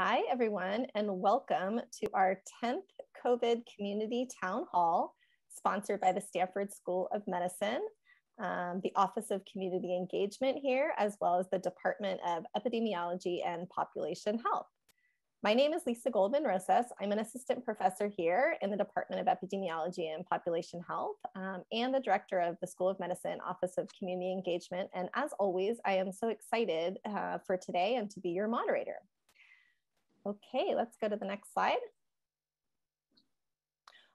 Hi, everyone, and welcome to our 10th COVID Community Town Hall, sponsored by the Stanford School of Medicine, um, the Office of Community Engagement here, as well as the Department of Epidemiology and Population Health. My name is Lisa Goldman Rosas. I'm an assistant professor here in the Department of Epidemiology and Population Health um, and the director of the School of Medicine Office of Community Engagement. And as always, I am so excited uh, for today and to be your moderator. Okay, let's go to the next slide.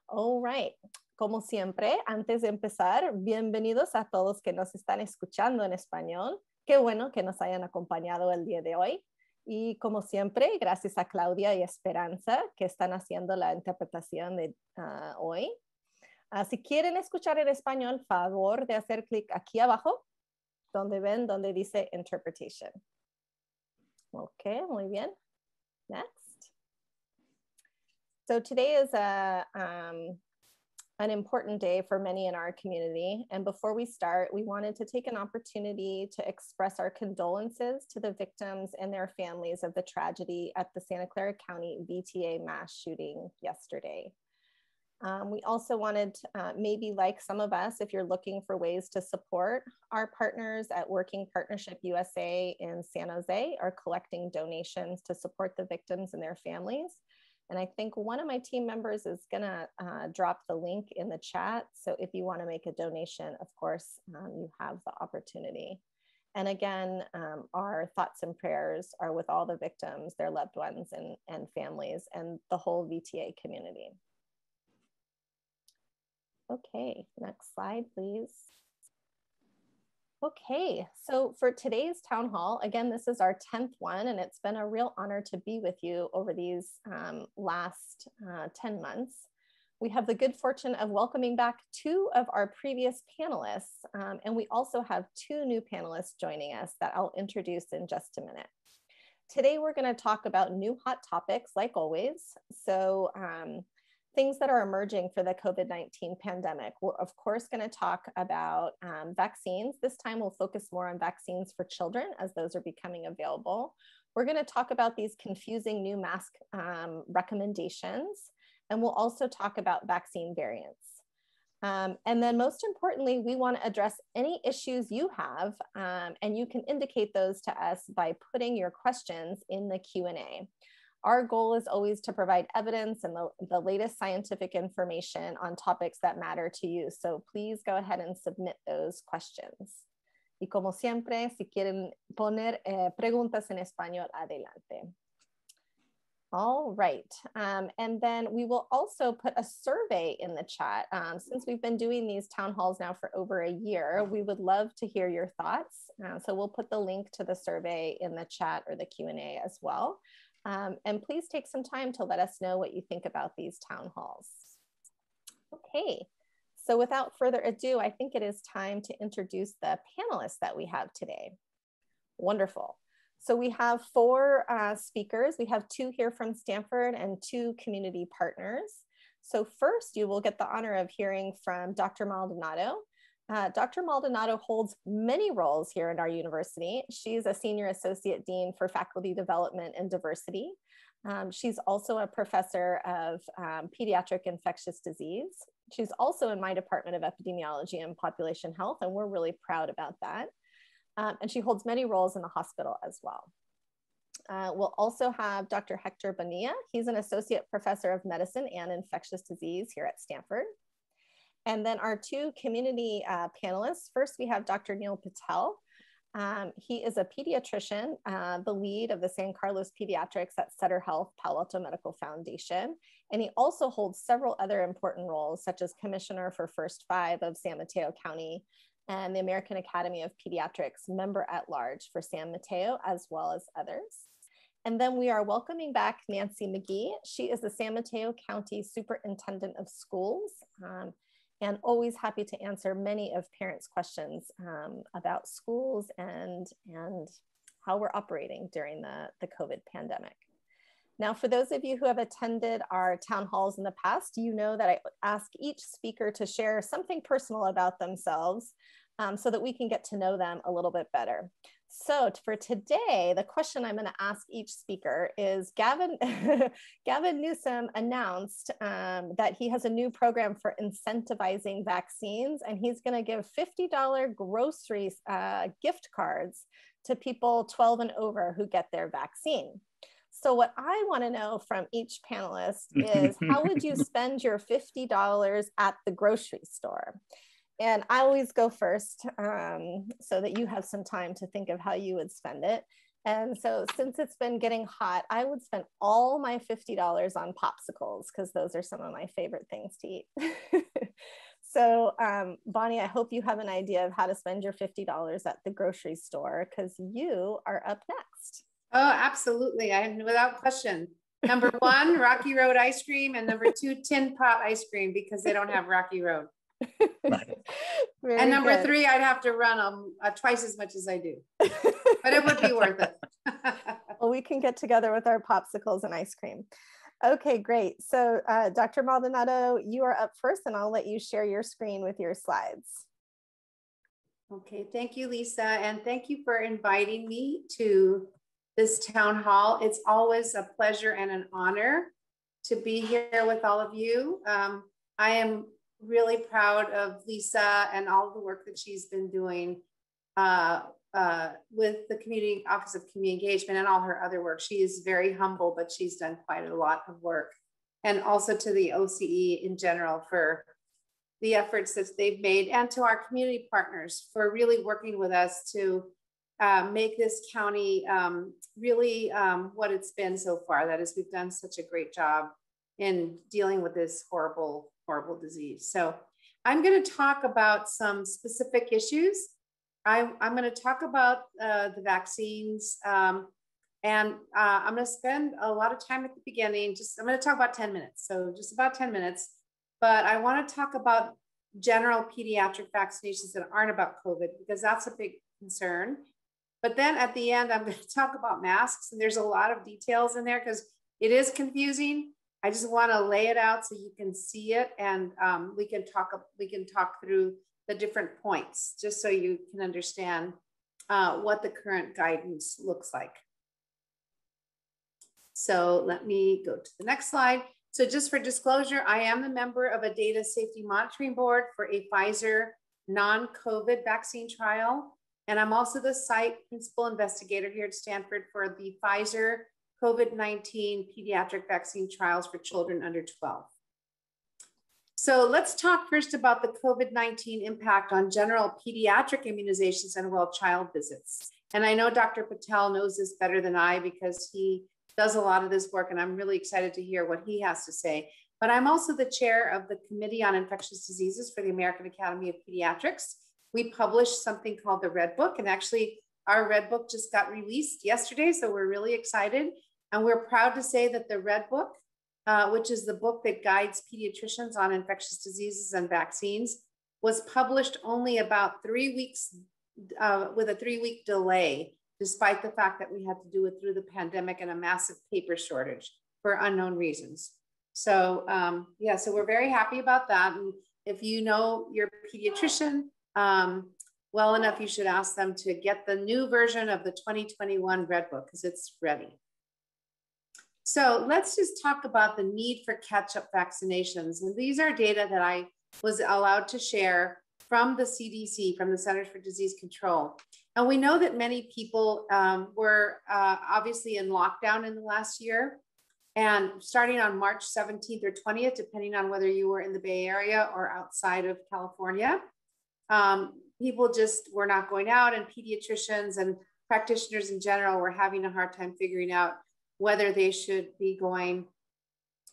All right. Como siempre, antes de empezar, bienvenidos a todos que nos están escuchando en español. Qué bueno que nos hayan acompañado el día de hoy. Y como siempre, gracias a Claudia y Esperanza que están haciendo la interpretación de uh, hoy. Uh, si quieren escuchar en español, favor de hacer clic aquí abajo, donde ven, donde dice interpretation. Ok, muy bien. Next. So today is a, um, an important day for many in our community. And before we start, we wanted to take an opportunity to express our condolences to the victims and their families of the tragedy at the Santa Clara County VTA mass shooting yesterday. Um, we also wanted, to, uh, maybe like some of us, if you're looking for ways to support our partners at Working Partnership USA in San Jose are collecting donations to support the victims and their families. And I think one of my team members is gonna uh, drop the link in the chat. So if you wanna make a donation, of course, um, you have the opportunity. And again, um, our thoughts and prayers are with all the victims, their loved ones and, and families and the whole VTA community. Okay, next slide, please. Okay, so for today's town hall, again, this is our 10th one, and it's been a real honor to be with you over these um, last uh, 10 months. We have the good fortune of welcoming back two of our previous panelists, um, and we also have two new panelists joining us that I'll introduce in just a minute. Today, we're going to talk about new hot topics, like always. So, um, things that are emerging for the COVID 19 pandemic. We're, of course, going to talk about um, vaccines. This time, we'll focus more on vaccines for children as those are becoming available. We're going to talk about these confusing new mask um, recommendations, and we'll also talk about vaccine variants. Um, and then most importantly, we want to address any issues you have, um, and you can indicate those to us by putting your questions in the Q&A. Our goal is always to provide evidence and the, the latest scientific information on topics that matter to you. So please go ahead and submit those questions. Y como siempre, si quieren poner eh, preguntas en español, adelante. All right. Um, and then we will also put a survey in the chat. Um, since we've been doing these town halls now for over a year, we would love to hear your thoughts. Uh, so we'll put the link to the survey in the chat or the Q&A as well. Um, and please take some time to let us know what you think about these town halls. Okay, so without further ado, I think it is time to introduce the panelists that we have today. Wonderful. So we have four uh, speakers. We have two here from Stanford and two community partners. So first, you will get the honor of hearing from Dr. Maldonado. Uh, Dr. Maldonado holds many roles here at our university. She's a senior associate dean for faculty development and diversity. Um, she's also a professor of um, pediatric infectious disease. She's also in my department of epidemiology and population health, and we're really proud about that. Um, and she holds many roles in the hospital as well. Uh, we'll also have Dr. Hector Bonilla. He's an associate professor of medicine and infectious disease here at Stanford. And then our two community uh, panelists. First, we have Dr. Neel Patel. Um, he is a pediatrician, uh, the lead of the San Carlos Pediatrics at Sutter Health Palo Alto Medical Foundation. And he also holds several other important roles, such as Commissioner for First Five of San Mateo County and the American Academy of Pediatrics member at large for San Mateo, as well as others. And then we are welcoming back Nancy Magee. She is the San Mateo County Superintendent of Schools. Um, and always happy to answer many of parents' questions um, about schools and, and how we're operating during the, the COVID pandemic. Now, for those of you who have attended our town halls in the past, you know that I ask each speaker to share something personal about themselves. um, so that we can get to know them a little bit better. So for today, the question I'm going to ask each speaker is Gavin, Gavin Newsom announced um, that he has a new program for incentivizing vaccines, and he's going to give $50 grocery uh, gift cards to people 12 and over who get their vaccine. So what I want to know from each panelist is how would you spend your $50 at the grocery store? And I always go first um, so that you have some time to think of how you would spend it. And so, since it's been getting hot, I would spend all my $50 on popsicles because those are some of my favorite things to eat. so, um, Bonnie, I hope you have an idea of how to spend your $50 at the grocery store because you are up next. Oh, absolutely. I without question. Number one, Rocky Road ice cream, and number two, Tin Pot ice cream because they don't have Rocky Road. and number good. three, I'd have to run them uh, twice as much as I do, but it would be worth it. well, we can get together with our popsicles and ice cream. Okay, great. So, uh, Dr. Maldonado, you are up first, and I'll let you share your screen with your slides. Okay, thank you, Lisa, and thank you for inviting me to this town hall. It's always a pleasure and an honor to be here with all of you. Um, I am really proud of Lisa and all the work that she's been doing uh, uh, with the Community Office of Community Engagement and all her other work. She is very humble, but she's done quite a lot of work. And also to the OCE in general for the efforts that they've made and to our community partners for really working with us to uh, make this county um, really um, what it's been so far. That is, we've done such a great job in dealing with this horrible horrible disease. So I'm going to talk about some specific issues. I, am going to talk about uh, the vaccines. Um, and uh, I'm going to spend a lot of time at the beginning. Just I'm going to talk about 10 minutes. So just about 10 minutes. But I want to talk about general pediatric vaccinations that aren't about COVID because that's a big concern. But then at the end, I'm going to talk about masks. And there's a lot of details in there because it is confusing. I just want to lay it out so you can see it and um, we can talk we can talk through the different points just so you can understand uh, what the current guidance looks like. So let me go to the next slide. So just for disclosure, I am the member of a data safety monitoring board for a Pfizer non-COVID vaccine trial. And I'm also the site principal investigator here at Stanford for the Pfizer COVID 19 pediatric vaccine trials for children under 12. So let's talk first about the COVID 19 impact on general pediatric immunizations and well child visits. And I know Dr. Patel knows this better than I because he does a lot of this work, and I'm really excited to hear what he has to say. But I'm also the chair of the Committee on Infectious Diseases for the American Academy of Pediatrics. We published something called the Red Book, and actually, our Red Book just got released yesterday, so we're really excited. And we're proud to say that the Red Book, uh, which is the book that guides pediatricians on infectious diseases and vaccines, was published only about three weeks uh, with a three week delay, despite the fact that we had to do it through the pandemic and a massive paper shortage for unknown reasons. So, um, yeah, so we're very happy about that. And if you know your pediatrician um, well enough, you should ask them to get the new version of the 2021 Red Book because it's ready. So let's just talk about the need for catch-up vaccinations. And these are data that I was allowed to share from the CDC, from the Centers for Disease Control. And we know that many people um, were uh, obviously in lockdown in the last year. And starting on March 17th or 20th, depending on whether you were in the Bay Area or outside of California, um, people just were not going out, and pediatricians and practitioners in general were having a hard time figuring out whether they should be going,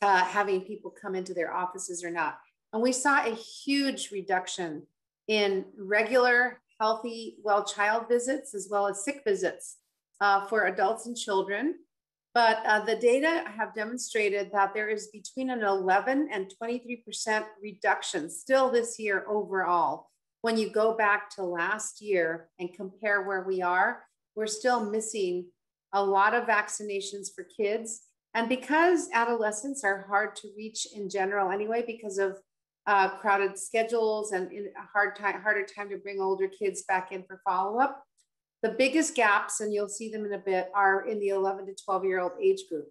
uh, having people come into their offices or not. And we saw a huge reduction in regular, healthy, well child visits as well as sick visits uh, for adults and children. But uh, the data have demonstrated that there is between an 11 and 23% reduction still this year overall. When you go back to last year and compare where we are, we're still missing a lot of vaccinations for kids. And because adolescents are hard to reach in general anyway, because of uh, crowded schedules and hard time, harder time to bring older kids back in for follow-up. The biggest gaps, and you'll see them in a bit, are in the 11 to 12 year old age group.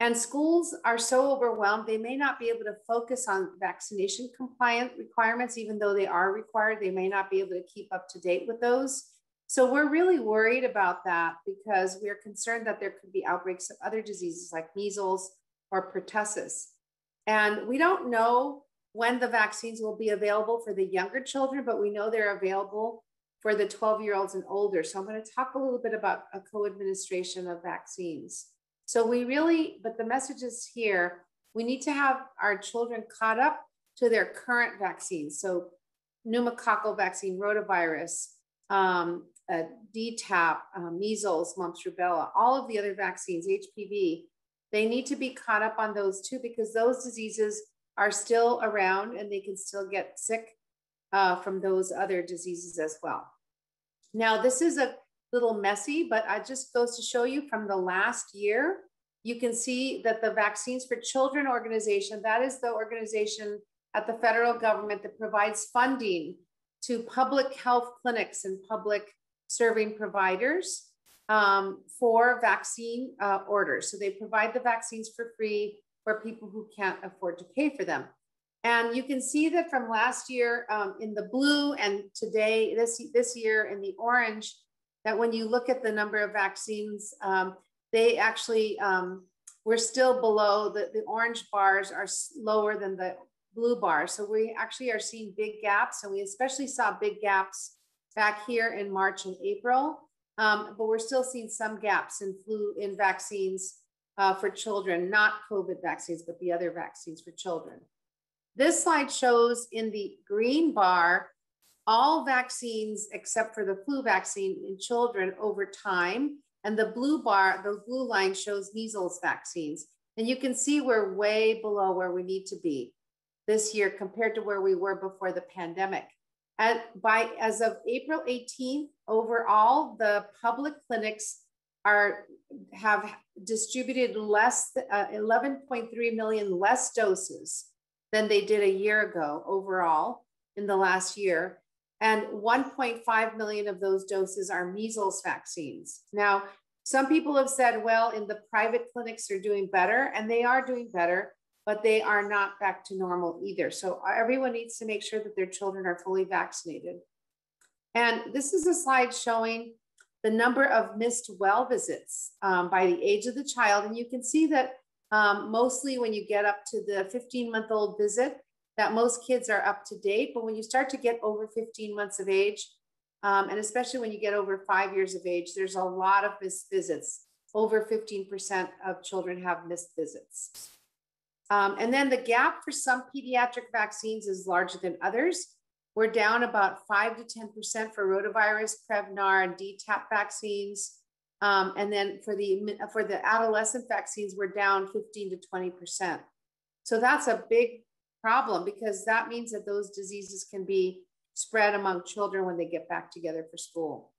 And schools are so overwhelmed, they may not be able to focus on vaccination compliant requirements, even though they are required, they may not be able to keep up to date with those. So we're really worried about that because we're concerned that there could be outbreaks of other diseases like measles or pertussis. And we don't know when the vaccines will be available for the younger children, but we know they're available for the 12 year olds and older. So I'm going to talk a little bit about a co administration of vaccines. So we really, but the message is here we need to have our children caught up to their current vaccines. So pneumococcal vaccine, rotavirus, um, uh, DTaP, uh, measles, mumps, rubella, all of the other vaccines, HPV, they need to be caught up on those too because those diseases are still around and they can still get sick uh, from those other diseases as well. Now, this is a little messy, but it just goes to show you from the last year, you can see that the Vaccines for Children organization, that is the organization at the federal government that provides funding to public health clinics and public serving providers um, for vaccine uh, orders. So they provide the vaccines for free for people who can't afford to pay for them. And you can see that from last year um, in the blue and today, this, this year in the orange, that when you look at the number of vaccines, um, they actually, um, we're still below, the, the orange bars are lower than the blue bars. So we actually are seeing big gaps and we especially saw big gaps back here in March and April. Um, but we're still seeing some gaps in flu in vaccines uh, for children, not COVID vaccines, but the other vaccines for children. This slide shows in the green bar all vaccines except for the flu vaccine in children over time. And the blue bar, the blue line shows measles vaccines. And you can see we're way below where we need to be this year compared to where we were before the pandemic. By as of April 18th, overall, the public clinics are have distributed less uh, 11.3 million less doses than they did a year ago overall in the last year and 1.5 million of those doses are measles vaccines. Now, some people have said, well, in the private clinics, they're doing better, and they are doing better, but they are not back to normal either. So everyone needs to make sure that their children are fully vaccinated. And this is a slide showing the number of missed well visits um, by the age of the child. And you can see that um, mostly when you get up to the 15 month old visit, that most kids are up to date. But when you start to get over 15 months of age, um, and especially when you get over five years of age, there's a lot of missed visits. Over 15% of children have missed visits. Um, and then the gap for some pediatric vaccines is larger than others. We're down about 5 to 10% for rotavirus, Prevnar, and DTaP vaccines. Um, and then for the, for the adolescent vaccines, we're down 15 to 20%. So that's a big problem because that means that those diseases can be spread among children when they get back together for school.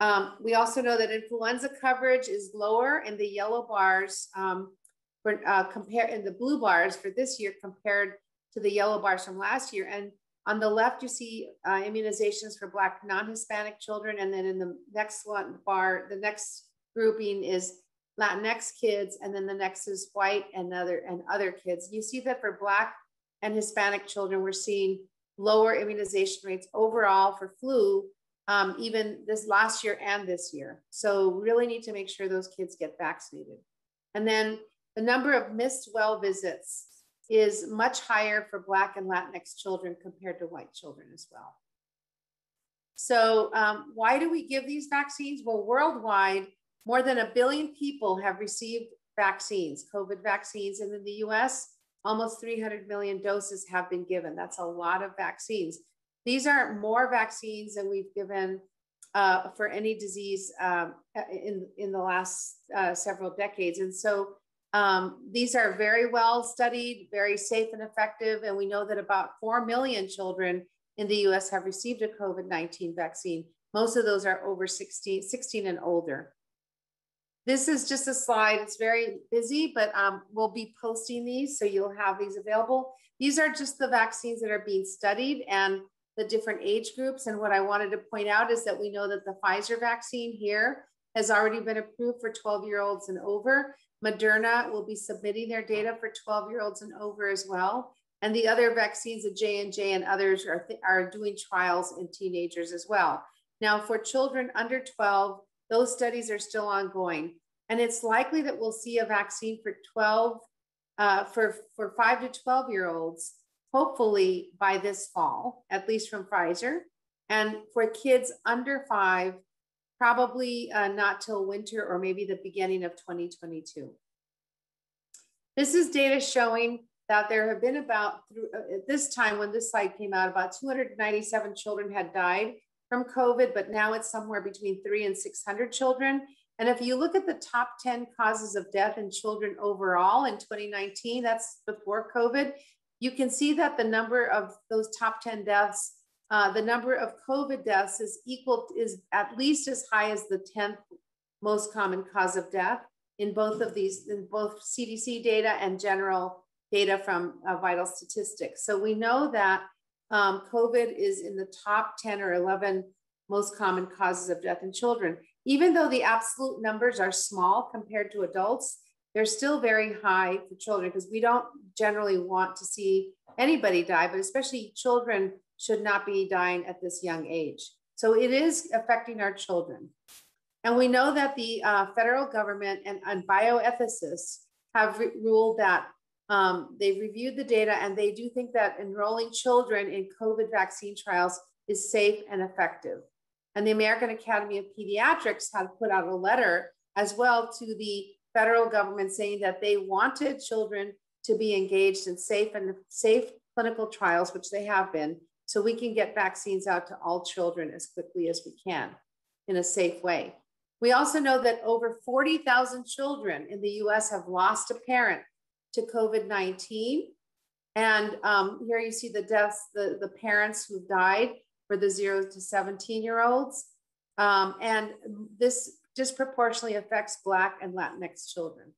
Um, we also know that influenza coverage is lower in the yellow bars um, for uh, compare in the blue bars for this year compared to the yellow bars from last year. And on the left, you see uh, immunizations for Black non-Hispanic children. And then in the next one bar, the next grouping is Latinx kids. And then the next is white and other, and other kids. You see that for Black and Hispanic children, we're seeing lower immunization rates overall for flu, um, even this last year and this year. So really need to make sure those kids get vaccinated. And then the number of missed well visits is much higher for Black and Latinx children compared to white children as well. So um, why do we give these vaccines? Well, worldwide, more than a billion people have received vaccines, COVID vaccines, and in the US, almost 300 million doses have been given. That's a lot of vaccines. These are more vaccines than we've given uh, for any disease um, in, in the last uh, several decades. And so um, these are very well studied, very safe and effective. And we know that about 4 million children in the US have received a COVID 19 vaccine. Most of those are over 16, 16 and older. This is just a slide. It's very busy, but um, we'll be posting these, so you'll have these available. these are just the vaccines that are being studied and the different age groups. And what I wanted to point out is that we know that the Pfizer vaccine here has already been approved for 12 year olds and over. Moderna will be submitting their data for 12 year olds and over as well. And the other vaccines, the J&J and others are, are doing trials in teenagers as well. Now for children under 12, those studies are still ongoing. And it's likely that we'll see a vaccine for 12, uh, for, for five to 12 year olds, hopefully by this fall, at least from Pfizer. And for kids under five, probably uh, not till winter or maybe the beginning of 2022. This is data showing that there have been about, through, uh, at this time when this slide came out, about 297 children had died from COVID, but now it's somewhere between three and 600 children. And if you look at the top 10 causes of death in children overall in 2019, that's before COVID, you can see that the number of those top 10 deaths, uh, the number of COVID deaths is equal, is at least as high as the 10th most common cause of death in both of these, in both CDC data and general data from uh, vital statistics. So we know that um, COVID is in the top 10 or 11 most common causes of death in children. Even though the absolute numbers are small compared to adults, they're still very high for children because we don't generally want to see anybody die, but especially children should not be dying at this young age. So it is affecting our children. And we know that the uh, federal government and, and bioethicists have re- ruled that um, they reviewed the data and they do think that enrolling children in COVID vaccine trials is safe and effective. And the American Academy of Pediatrics had put out a letter as well to the federal government saying that they wanted children to be engaged in safe and safe clinical trials, which they have been, so we can get vaccines out to all children as quickly as we can in a safe way. We also know that over 40,000 children in the US have lost a parent to COVID 19. And um, here you see the deaths, the, the parents who've died for the zero to 17 year olds. Um, and this disproportionately affects Black and Latinx children.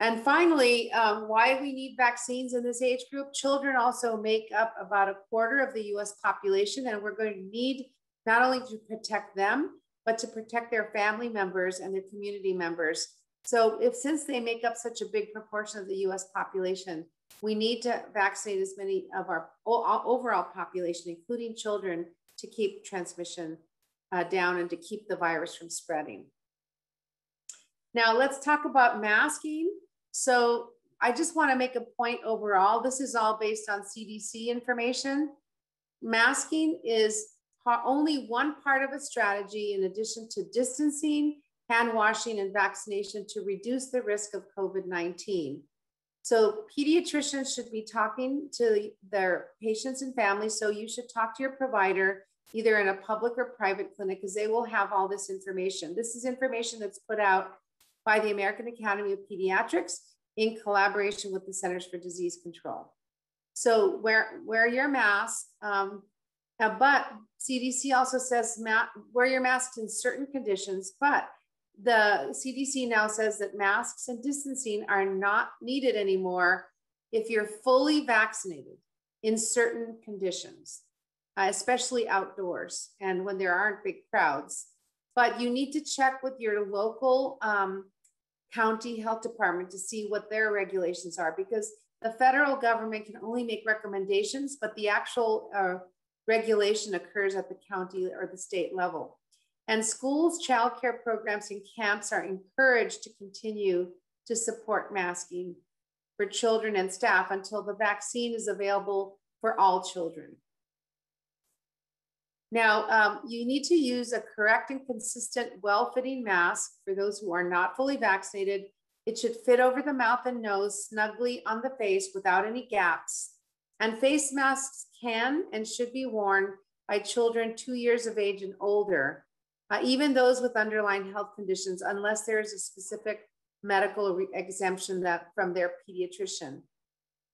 And finally, um, why we need vaccines in this age group. Children also make up about a quarter of the US population, and we're going to need not only to protect them, but to protect their family members and their community members so if since they make up such a big proportion of the US population, we need to vaccinate as many of our overall population, including children, to keep transmission uh, down and to keep the virus from spreading. Now let's talk about masking. So I just wanna make a point overall. This is all based on CDC information. Masking is only one part of a strategy in addition to distancing hand washing, and vaccination to reduce the risk of COVID 19. So, pediatricians should be talking to their patients and families. So, you should talk to your provider either in a public or private clinic because they will have all this information. This is information that's put out by the American Academy of Pediatrics in collaboration with the Centers for Disease Control. So, wear, wear your mask. Um, uh, but CDC also says wear your mask in certain conditions, but the CDC now says that masks and distancing are not needed anymore if you're fully vaccinated in certain conditions, uh, especially outdoors and when there aren't big crowds. But you need to check with your local um, county health department to see what their regulations are because the federal government can only make recommendations, but the actual uh, regulation occurs at the county or the state level. And schools, childcare programs, and camps are encouraged to continue to support masking for children and staff until the vaccine is available for all children. Now, um, you need to use a correct and consistent, well fitting mask for those who are not fully vaccinated. It should fit over the mouth and nose snugly on the face without any gaps. And face masks can and should be worn by children two years of age and older uh, even those with underlying health conditions, unless there is a specific medical exemption that from their pediatrician.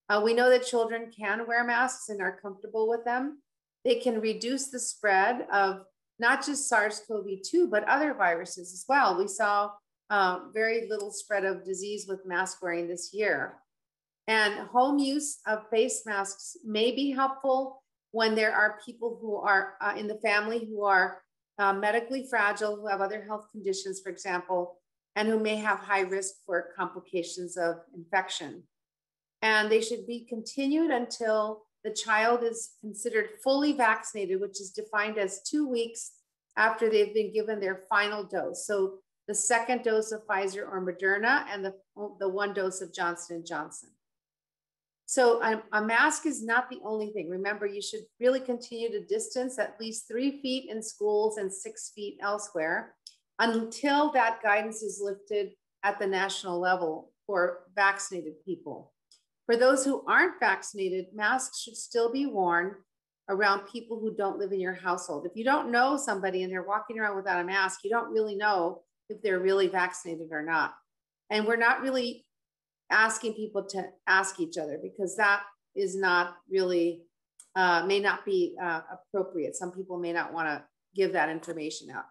Uh, we know that children can wear masks and are comfortable with them. They can reduce the spread of not just SARS-CoV-2, but other viruses as well. We saw uh, very little spread of disease with mask wearing this year. And home use of face masks may be helpful when there are people who are uh, in the family who are uh, medically fragile, who have other health conditions, for example, and who may have high risk for complications of infection. And they should be continued until the child is considered fully vaccinated, which is defined as two weeks after they've been given their final dose. So the second dose of Pfizer or Moderna and the, the one dose of Johnson & Johnson. So a, a, mask is not the only thing. Remember, you should really continue to distance at least three feet in schools and six feet elsewhere until that guidance is lifted at the national level for vaccinated people. For those who aren't vaccinated, masks should still be worn around people who don't live in your household. If you don't know somebody and they're walking around without a mask, you don't really know if they're really vaccinated or not. And we're not really asking people to ask each other because that is not really, uh, may not be uh, appropriate. Some people may not want to give that information out.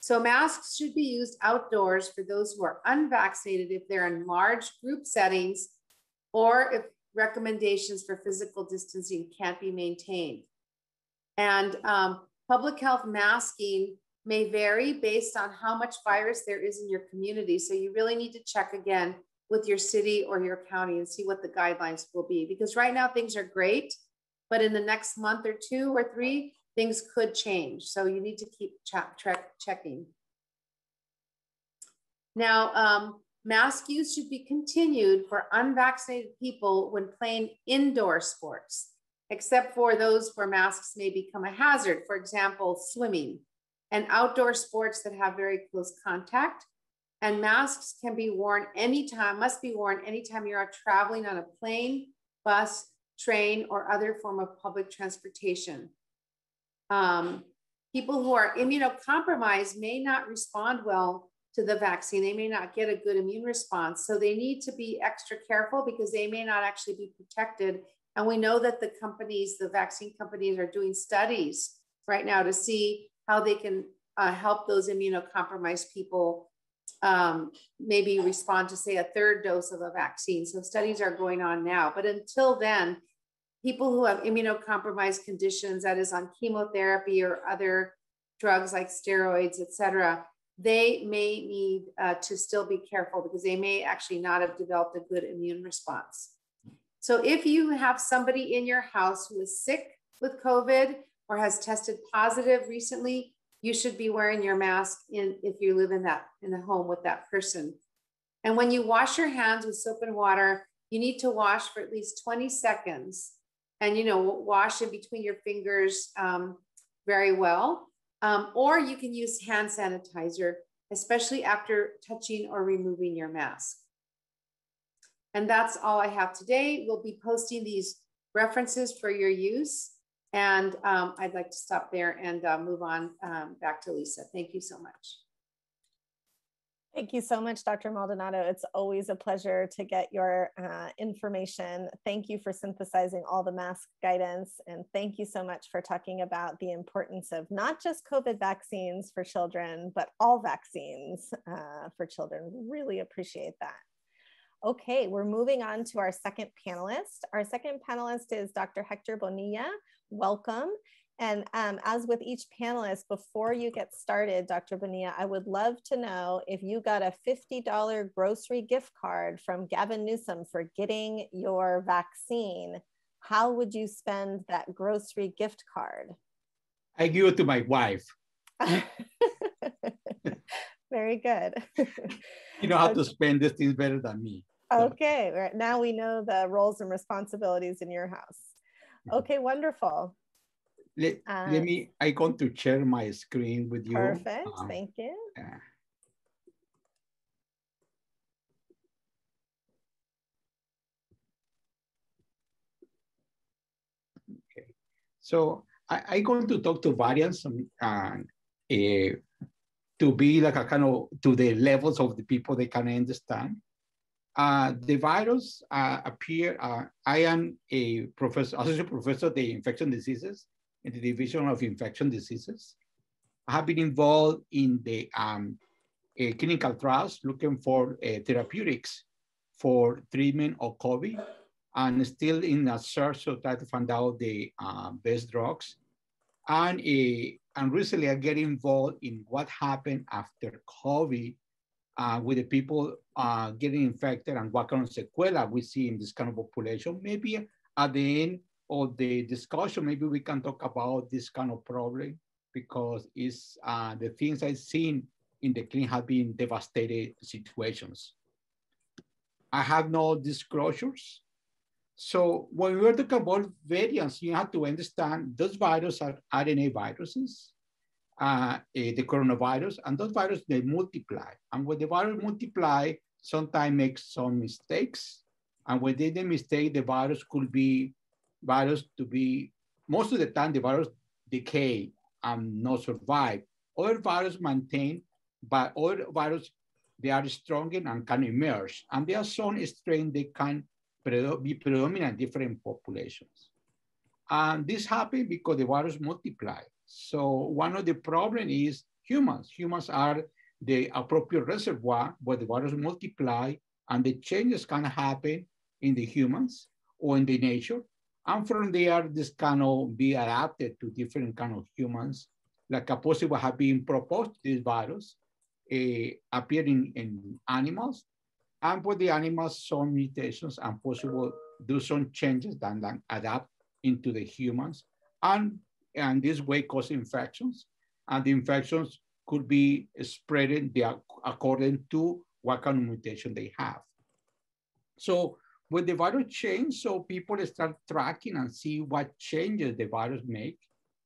So masks should be used outdoors for those who are unvaccinated if they're in large group settings or if recommendations for physical distancing can't be maintained. And um, public health masking may vary based on how much virus there is in your community. So you really need to check again with your city or your county and see what the guidelines will be. Because right now things are great, but in the next month or two or three, things could change. So you need to keep check, check, checking. Now, um, mask use should be continued for unvaccinated people when playing indoor sports, except for those where masks may become a hazard, for example, swimming and outdoor sports that have very close contact. And masks can be worn anytime, must be worn anytime you are traveling on a plane, bus, train, or other form of public transportation. Um, people who are immunocompromised may not respond well to the vaccine. They may not get a good immune response. So they need to be extra careful because they may not actually be protected. And we know that the companies, the vaccine companies, are doing studies right now to see how they can uh, help those immunocompromised people um, maybe respond to, say, a third dose of a vaccine. So studies are going on now. But until then, people who have immunocompromised conditions, that is on chemotherapy or other drugs like steroids, et cetera, they may need uh, to still be careful because they may actually not have developed a good immune response. So if you have somebody in your house who is sick with COVID or has tested positive recently, you should be wearing your mask in if you live in that in the home with that person. And when you wash your hands with soap and water, you need to wash for at least 20 seconds and you know wash in between your fingers um, very well. Um, or you can use hand sanitizer, especially after touching or removing your mask. And that's all I have today. We'll be posting these references for your use. And um, I'd like to stop there and uh, move on um, back to Lisa. Thank you so much. Thank you so much, Dr. Maldonado. It's always a pleasure to get your uh, information. Thank you for synthesizing all the mask guidance. And thank you so much for talking about the importance of not just COVID vaccines for children, but all vaccines uh, for children. Really appreciate that. Okay, we're moving on to our second panelist. Our second panelist is Dr. Hector Bonilla. Welcome. And um, as with each panelist, before you get started, Dr. Bonilla, I would love to know if you got a $50 grocery gift card from Gavin Newsom for getting your vaccine, how would you spend that grocery gift card? I give it to my wife. Very good. you know how to spend these things better than me. Okay, right now we know the roles and responsibilities in your house. Mm-hmm. Okay, wonderful. Let, uh, let me, I going to share my screen with you. Perfect, um, thank you. Okay, so I, I going to talk to variants um, uh, uh, to be like a kind of, to the levels of the people they can understand. Uh, the virus uh, appear, uh, I am a professor, associate professor of the infection diseases in the Division of Infection Diseases. I have been involved in the um, uh, clinical trials looking for uh, therapeutics for treatment of COVID and still in a search to try to find out the uh, best drugs. And, uh, and recently I get involved in what happened after COVID uh, with the people uh, getting infected and what kind of sequela we see in this kind of population. Maybe at the end of the discussion, maybe we can talk about this kind of problem because it's uh, the things I've seen in the clinic have been devastated situations. I have no disclosures. So when we're talking about variants, you have to understand those viruses are RNA viruses, uh, eh, the coronavirus, and those viruses, they multiply. And when the virus multiply, sometimes makes some mistakes. And when they make mistake, the virus could be virus to be, most of the time, the virus decay and not survive. Other virus maintain, but other virus, they are stronger and can emerge. And there are some strains they can be predominant in different populations. And this happened because the virus multiply. So one of the problem is humans. Humans are the appropriate reservoir where the virus multiply and the changes can happen in the humans or in the nature. And from there, this can all be adapted to different kind of humans, like a possible have been proposed this virus uh, appearing in animals. And for the animals some mutations and possible do some changes that then adapt into the humans. And, and this way cause infections. And the infections could be spreading according to what kind of mutation they have. So when the virus change, so people start tracking and see what changes the virus make.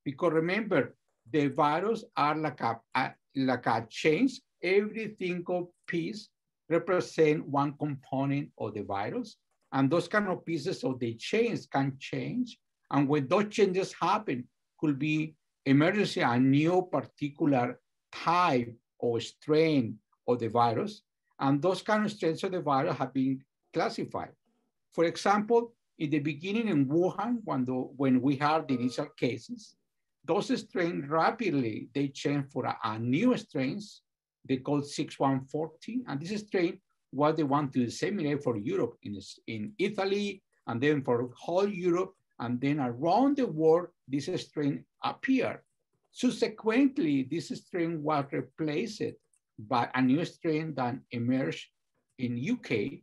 Because remember, the virus are like a, a like a change. Every single piece represent one component of the virus. And those kind of pieces of the chains can change. And when those changes happen, could be emergency a new particular type or strain of the virus. And those kind of strains of the virus have been classified. For example, in the beginning in Wuhan, when, the, when we had the initial cases, those strains rapidly, they changed for a, a new strains they called 6140. And this strain what they want to disseminate for Europe in, in Italy, and then for whole Europe, and then around the world, this strain appeared. Subsequently, this strain was replaced by a new strain that emerged in UK.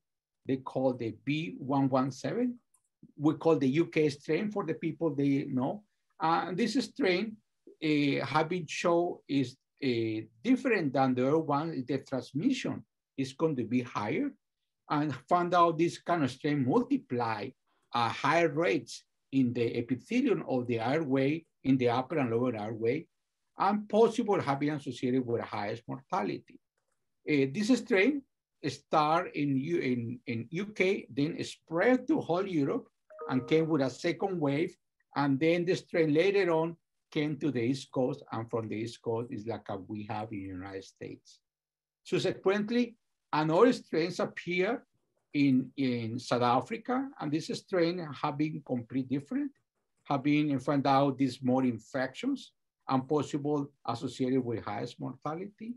They call the B117. We call the UK strain for the people they know. Uh, this strain uh, have been shown is uh, different than the other one, the transmission is going to be higher and found out this kind of strain multiply uh, higher rates in the epithelium of the airway, in the upper and lower airway, and possible been associated with a highest mortality. Uh, this strain started in, U in, in UK, then spread to whole Europe and came with a second wave. And then the strain later on came to the East Coast, and from the East Coast is like a, we have in the United States. Subsequently, another strains appear in, in South Africa, and this strain have been completely different, have been found out these more infections and possible associated with highest mortality.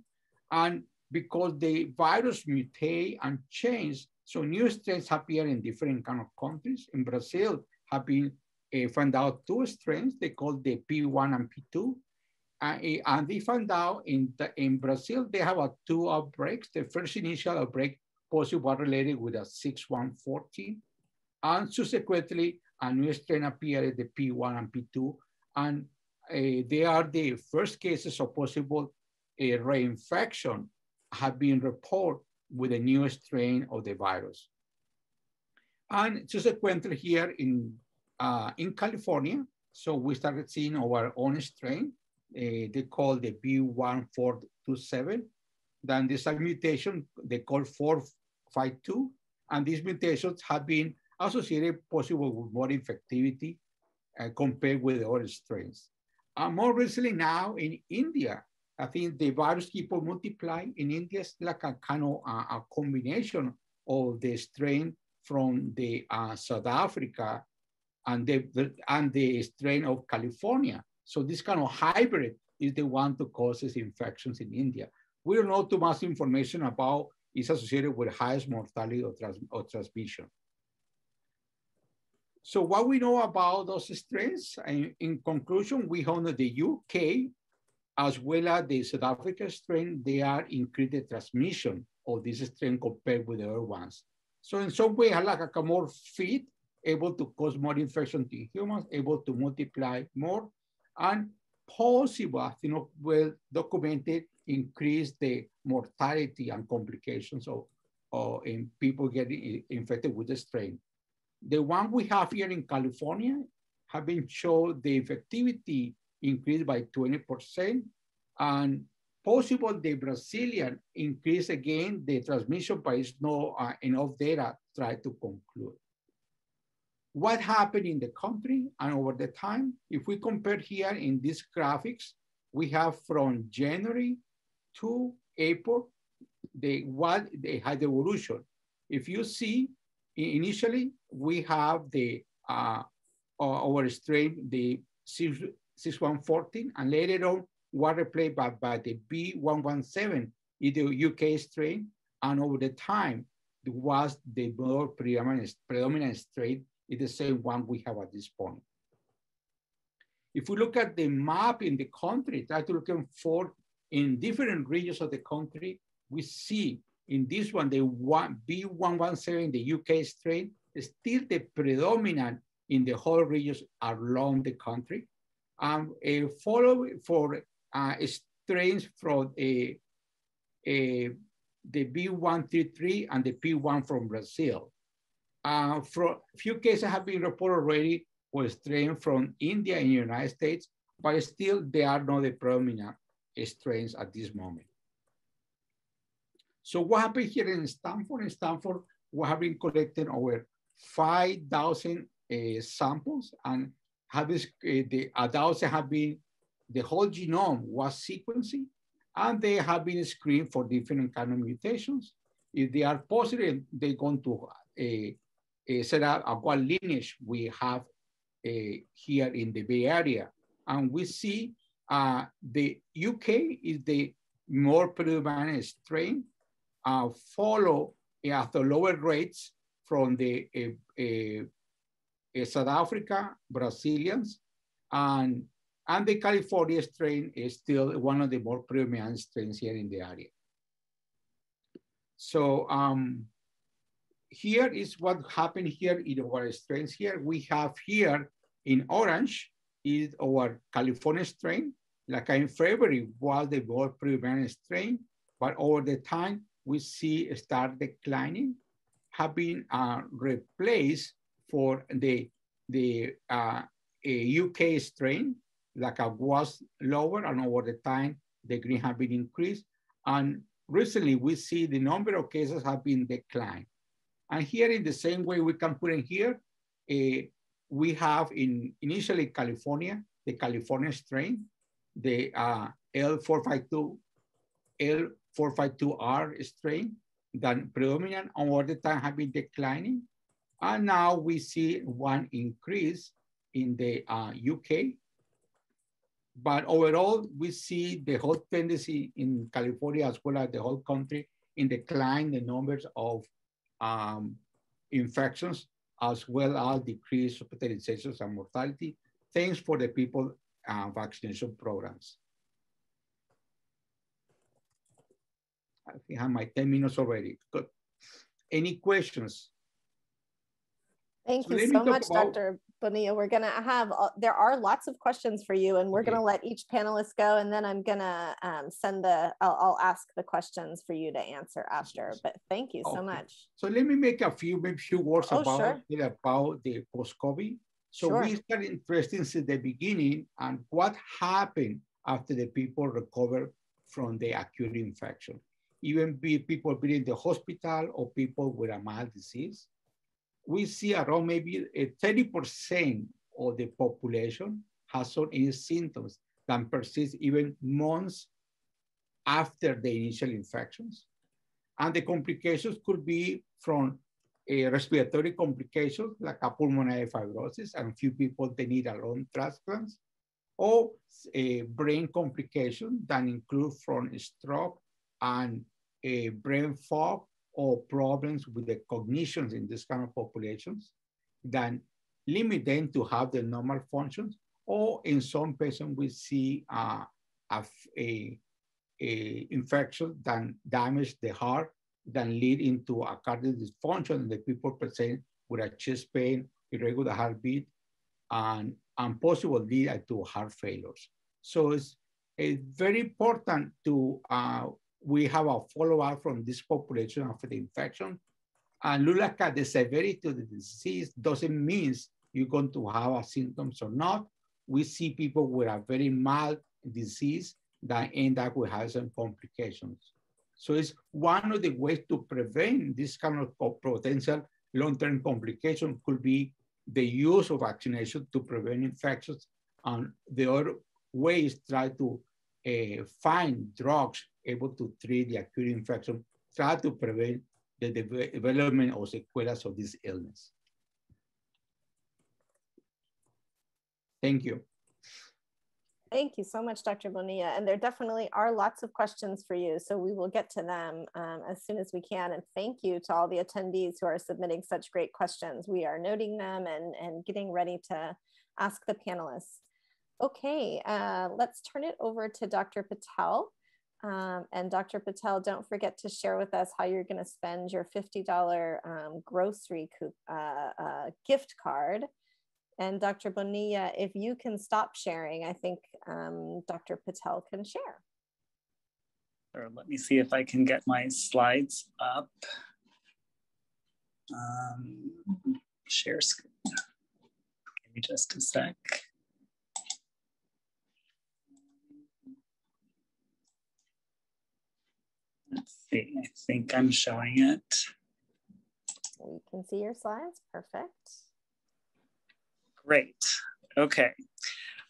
And because the virus mutate and change, so new strains appear in different kind of countries. In Brazil, have been uh, found out two strains they call the P1 and P2. Uh, eh, and they found out in, the, in Brazil, they have a two outbreaks. The first initial outbreak possibly was related with a 6140. And subsequently, a new strain appeared, the P1 and P2. And uh, they are the first cases of possible uh, reinfection have been reported with a new strain of the virus. And subsequently here in uh, in California, so we started seeing our own strain. Uh, they call the B1427. Then this mutation they call 452. And these mutations have been associated possibly with more infectivity uh, compared with the other strains. And more recently now in India, I think the virus keep on multiplying. In India, it's like a kind of a combination of the strain from the uh, South Africa and the, and the strain of California. So this kind of hybrid is the one that causes infections in India. We don't know too much information about is associated with highest mortality or, trans, or transmission. So what we know about those strains, in, in conclusion, we know that the UK, as well as the South Africa strain, they are increased transmission of this strain compared with the other ones. So in some way, like a more fit, able to cause more infection to humans, able to multiply more, and possible, you know, well documented, increase the mortality and complications of, of in people getting infected with the strain. The one we have here in California have been shown the effectivity increased by 20% and possible the Brazilian increase again the transmission, but it's no uh, enough data try to conclude. What happened in the country and over the time, if we compare here in these graphics, we have from January to April, the what they had evolution. If you see initially we have the uh, our strain, the 6114, and later on was replaced by, by the B117, in the UK strain, and over the time, was the more predominant, predominant strain, is the same one we have at this point. If we look at the map in the country, try to look for in different regions of the country, we see in this one, the one, B117, the UK strain, is still the predominant in the whole regions along the country. Um, a follow for uh, strains from a, a, the B133 and the P1 from Brazil. Uh, from few cases have been reported already with strains from India and United States, but still they are not the predominant strains at this moment. So what happened here in Stanford? In Stanford, we have been collecting over 5,000 uh, samples and have this, uh, the adults have been, the whole genome was sequencing and they have been screened for different kind of mutations. If they are positive, they're going to uh, uh, set up a what lineage we have uh, here in the Bay Area. And we see uh, the UK is the more predominant strain uh, follow at the lower rates from the uh, South Africa, Brazilians, and, and the California strain is still one of the more predominant strains here in the area. So um, here is what happened here in our strains here. We have here in orange is our California strain. Like in February was the more predominant strain, but over the time we see start declining, have been uh, replaced for the, the uh, UK strain, like a was lower and over the time, the green have been increased. And recently we see the number of cases have been declined. And here in the same way we can put in here, uh, we have in initially California, the California strain, the uh, L452, L 452R strain that predominant over the time have been declining. And now we see one increase in the uh, UK. But overall, we see the whole tendency in California as well as the whole country in decline the numbers of um, infections as well as decreased hospitalizations and mortality, thanks for the people uh, vaccination programs. I think I have my 10 minutes already. Good. Any questions? Thank so you so much, about... Dr. Bonilla. We're going to have, uh, there are lots of questions for you and we're okay. going to let each panelist go and then I'm going to um, send the, I'll, I'll, ask the questions for you to answer after, but thank you okay. so much. So let me make a few, maybe few words oh, about, sure. about the post-COVID. So sure. we started interested since the beginning and what happened after the people recovered from the acute infection even be people being in the hospital or people with a mild disease. We see around maybe eh, 30% of the population has some symptoms that persist even months after the initial infections. And the complications could be from a respiratory complications like a pulmonary fibrosis, and few people they need a lung transplant, or a brain complication that include from stroke and a brain fog or problems with the cognitions in this kind of populations, then limit them to have the normal functions, or in some patients we see uh, a, a, a infection that damage the heart, that lead into a cardiac dysfunction, and the people present with a chest pain, irregular heartbeat, and, and possible lead to heart failures. So it's, it's very important to, uh, we have a follow-up from this population after the infection. And look at the severity of the disease doesn't mean you're going to have symptoms or not. We see people with a very mild disease that end up with some complications. So it's one of the ways to prevent this kind of potential long-term complication could be the use of vaccination to prevent infections. And the other way is try to uh, find drugs able to treat the acute infection, try to prevent the de development of sequelas of this illness. Thank you. Thank you so much, Dr. Bonilla. And there definitely are lots of questions for you. So we will get to them um, as soon as we can. And thank you to all the attendees who are submitting such great questions. We are noting them and, and getting ready to ask the panelists. Okay, uh, let's turn it over to Dr. Patel. Um, and Dr. Patel, don't forget to share with us how you're going to spend your $50 um, grocery coup, uh, uh, gift card. And Dr. Bonilla, if you can stop sharing, I think um, Dr. Patel can share. Or let me see if I can get my slides up. Um, share screen. Give me just a sec. Let's see, I think I'm showing it. We can see your slides, perfect. Great. Okay.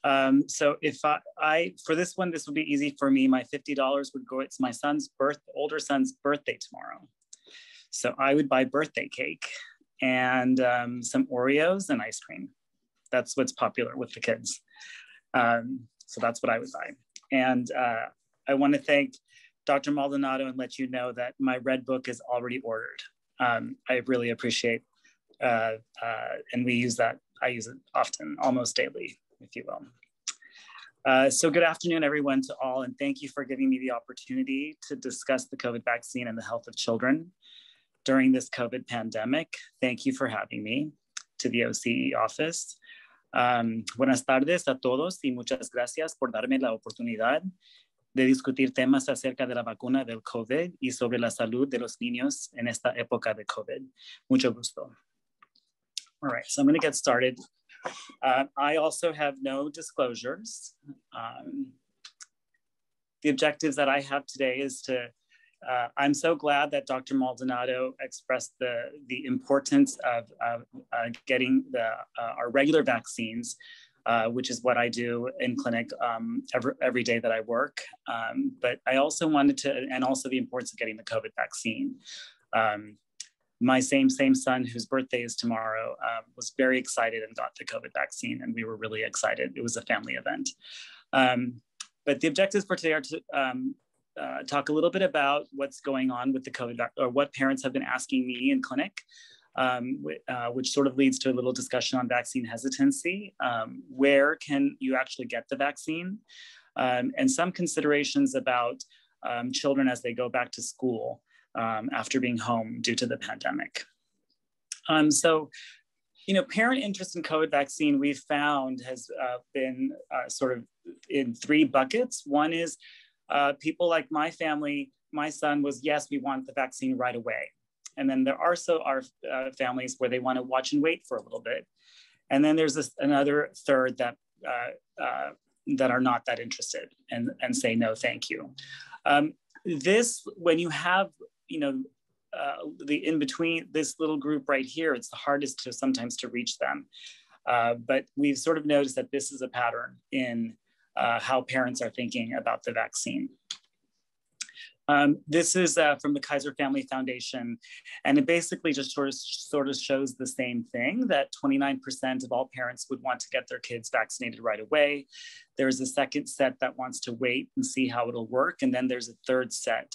Um, so if I, I, for this one, this would be easy for me. My $50 would go, it's my son's birth, older son's birthday tomorrow. So I would buy birthday cake and um, some Oreos and ice cream. That's what's popular with the kids. Um, so that's what I would buy. And uh, I want to thank Dr. Maldonado and let you know that my red book is already ordered. Um, I really appreciate, uh, uh, and we use that I use it often, almost daily, if you will. Uh, so good afternoon, everyone, to all, and thank you for giving me the opportunity to discuss the COVID vaccine and the health of children during this COVID pandemic. Thank you for having me to the OCE office. Um, buenas tardes a todos y muchas gracias por darme la oportunidad de discutir temas acerca de la vacuna del COVID y sobre la salud de los niños en esta época de COVID. Mucho gusto. All right, so I'm gonna get started. Uh, I also have no disclosures. Um, the objectives that I have today is to, uh, I'm so glad that Dr. Maldonado expressed the, the importance of, of uh, getting the, uh, our regular vaccines, uh, which is what I do in clinic um, every, every day that I work. Um, but I also wanted to, and also the importance of getting the COVID vaccine. Um, my same same son whose birthday is tomorrow um, was very excited and got the covid vaccine and we were really excited it was a family event um, but the objectives for today are to um, uh, talk a little bit about what's going on with the covid or what parents have been asking me in clinic um, uh, which sort of leads to a little discussion on vaccine hesitancy um, where can you actually get the vaccine um, and some considerations about children as they go back to school um, after being home due to the pandemic. Um, so, you know, parent interest in COVID vaccine we've found has uh, been uh, sort of in three buckets. One is uh, people like my family, my son was, yes, we want the vaccine right away. And then there also are uh, families where they want to watch and wait for a little bit. And then there's this, another third that uh, uh, that are not that interested and, and say no, thank you. Um, this, when you have you know, uh, the in between this little group right here, it's the hardest to sometimes to reach them. Uh, but we've sort of noticed that this is a pattern in uh, how parents are thinking about the vaccine. Um, this is uh, from the Kaiser Family Foundation, and it basically just sort of, sort of shows the same thing that 29% of all parents would want to get their kids vaccinated right away. There's a second set that wants to wait and see how it'll work, and then there's a third set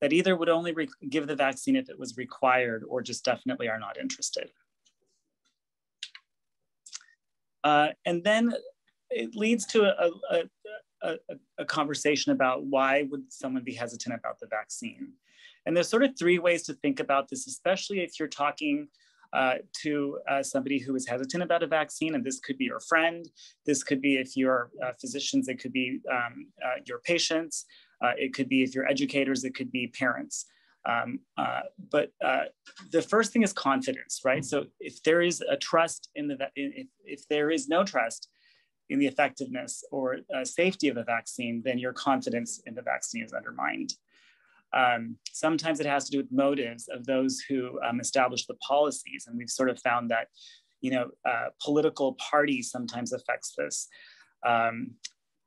that either would only give the vaccine if it was required or just definitely are not interested. Uh, and then it leads to a, a, a, a, conversation about why would someone be hesitant about the vaccine. And there's sort of three ways to think about this, especially if you're talking uh, to uh, somebody who is hesitant about a vaccine. And this could be your friend. This could be if you're uh, physicians, it could be um, uh, your patients. Uh, it could be if you're educators, it could be parents. Um, uh, but the first thing is confidence, right? So if there is a trust in the, if, if there is no trust, in the effectiveness or uh, safety of a vaccine, then your confidence in the vaccine is undermined. Um, sometimes it has to do with motives of those who um, establish the policies, and we've sort of found that, you know, uh, political parties sometimes affects this um,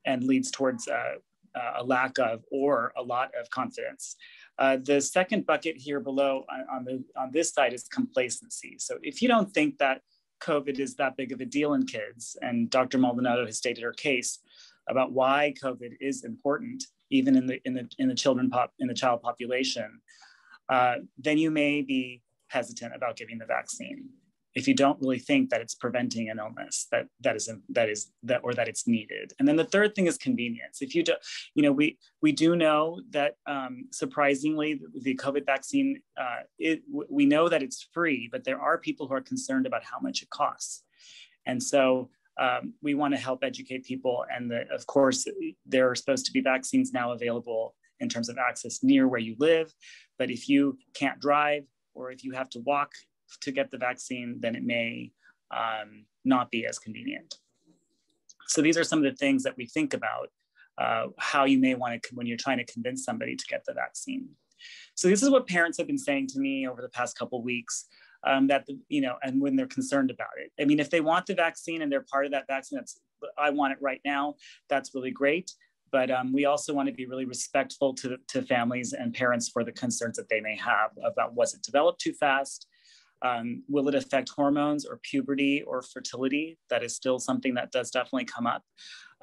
and leads towards uh, uh a lack of or a lot of confidence. Uh, the second bucket here below on, on, the on this side is complacency. So if you don't think that COVID is that big of a deal in kids. And Dr. Maldonado has stated her case about why COVID is important, even in the in the in the children pop in the child population. Uh, then you may be hesitant about giving the vaccine if you don't really think that it's preventing an illness that that is that is that or that it's needed. And then the third thing is convenience. If you do you know we we do know that um, surprisingly the covid vaccine uh, it, we know that it's free but there are people who are concerned about how much it costs. And so um, we want to help educate people. And the, of course there are supposed to be vaccines now available in terms of access near where you live. But if you can't drive or if you have to walk to get the vaccine, then it may um, not be as convenient. So these are some of the things that we think about uh, how you may want to when you're trying to convince somebody to get the vaccine. So this is what parents have been saying to me over the past couple weeks. Um, that the, you know, and when they're concerned about it. I mean, if they want the vaccine and they're part of that vaccine, that's I want it right now. That's really great. But um, we also want to be really respectful to, to families and parents for the concerns that they may have about was it developed too fast? Um, will it affect hormones or puberty or fertility? That is still something that does definitely come up.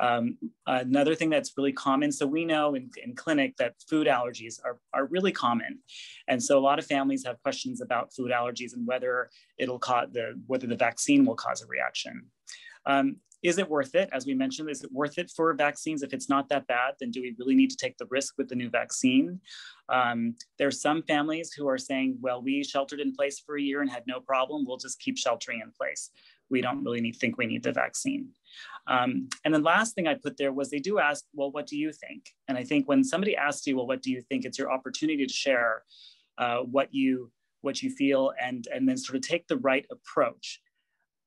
Um, another thing that's really common, so we know in, in clinic that food allergies are, are really common. And so a lot of families have questions about food allergies and whether it'll cause the, whether the vaccine will cause a reaction. Um, is it worth it? As we mentioned, is it worth it for vaccines? If it's not that bad, then do we really need to take the risk with the new vaccine? Um, there are some families who are saying, well, we sheltered in place for a year and had no problem. We'll just keep sheltering in place. We don't really need, think we need the vaccine. Um, and then last thing I put there was they do ask, well, what do you think? And I think when somebody asks you, well, what do you think? It's your opportunity to share uh, what you what you feel and and then sort of take the right approach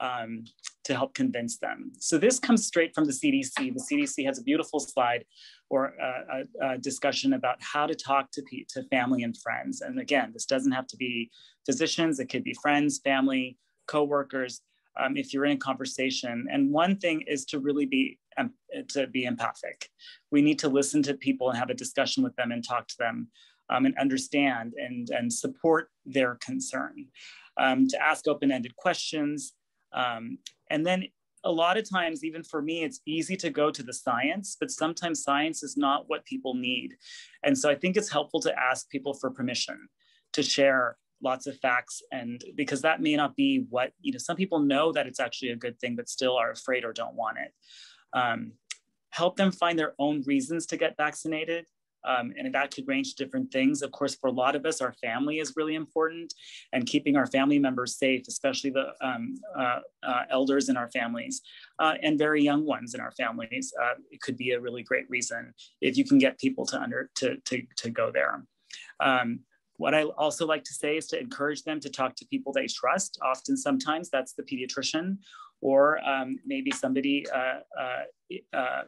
um, to help convince them. So this comes straight from the CDC. The CDC has a beautiful slide or a, a, a discussion about how to talk to, to family and friends. And again, this doesn't have to be physicians, it could be friends, family, coworkers, um, if you're in a conversation. And one thing is to really be um, to be empathic. We need to listen to people and have a discussion with them and talk to them um, and understand and, and support their concern. Um, to ask open-ended questions, um, and then a lot of times, even for me, it's easy to go to the science, but sometimes science is not what people need. And so I think it's helpful to ask people for permission to share lots of facts and because that may not be what you know some people know that it's actually a good thing but still are afraid or don't want it um, help them find their own reasons to get vaccinated um, and that could range to different things. Of course, for a lot of us, our family is really important and keeping our family members safe, especially the um, uh, uh, elders in our families uh, and very young ones in our families. Uh, it could be a really great reason if you can get people to under to, to, to go there. Um, what I also like to say is to encourage them to talk to people they trust. Often, sometimes that's the pediatrician or um, maybe somebody uh, uh, uh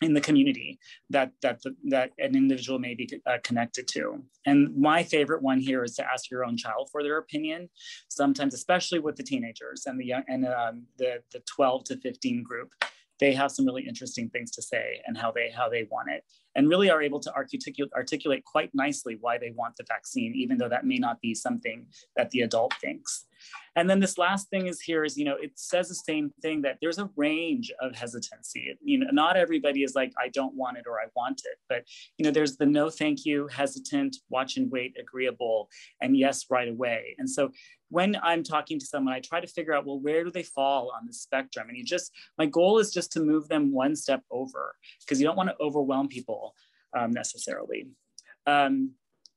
in the community that that that an individual may be uh, connected to. And my favorite one here is to ask your own child for their opinion. Sometimes, especially with the teenagers and the young and um, the the 12 to 15 group, they have some really interesting things to say and how they how they want it. and really are able to articulate, articulate quite nicely why they want the vaccine, even though that may not be something that the adult thinks. And then this last thing is here is, you know, it says the same thing that there's a range of hesitancy. You know, not everybody is like, I don't want it or I want it, but, you know, there's the no thank you, hesitant, watch and wait, agreeable, and yes, right away. And so when I'm talking to someone, I try to figure out, well, where do they fall on the spectrum? And you just, my goal is just to move them one step over because you don't want to overwhelm people um, necessarily. Um,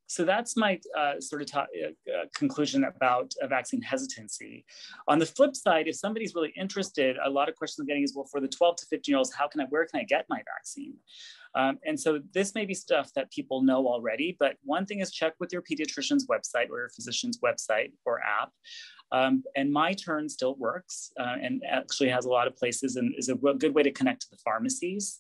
so that's my uh, sort of uh, uh, conclusion about vaccine hesitancy. On the flip side, if somebody's really interested, a lot of questions I'm getting is, well, for the 12 to 15 year olds, how can I, where can I get my vaccine? Um, and so this may be stuff that people know already, but one thing is check with your pediatrician's website or your physician's website or app. Um, and MyTurn still works uh, and actually has a lot of places and is a good way to connect to the pharmacies.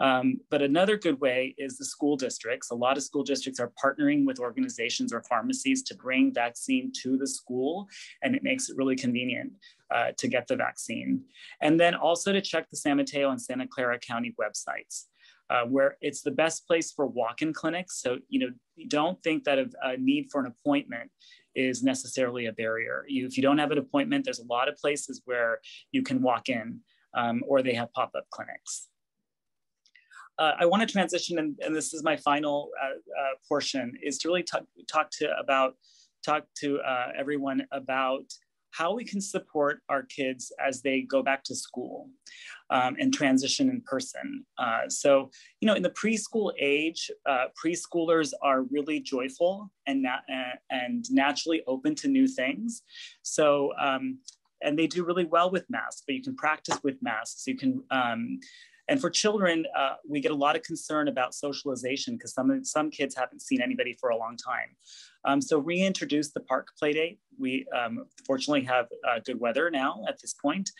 Um, but another good way is the school districts. A lot of school districts are partnering with organizations or pharmacies to bring vaccine to the school, and it makes it really convenient uh, to get the vaccine. And then also to check the San Mateo and Santa Clara County websites uh, where it's the best place for walk-in clinics. So, you know, don't think that a, a, need for an appointment is necessarily a barrier. You, if you don't have an appointment, there's a lot of places where you can walk in um, or they have pop-up clinics. Uh, I want to transition, and, and, this is my final uh, uh portion, is to really talk, talk to about talk to uh, everyone about how we can support our kids as they go back to school um, and transition in person. Uh, so, you know, in the preschool age, uh, preschoolers are really joyful and, na- and naturally open to new things. So, um, and they do really well with masks, but you can practice with masks. You can, um, and for children, uh, we get a lot of concern about socialization because some, some kids haven't seen anybody for a long time. Um, so reintroduce the park playdate. We um, fortunately have uh, good weather now at this point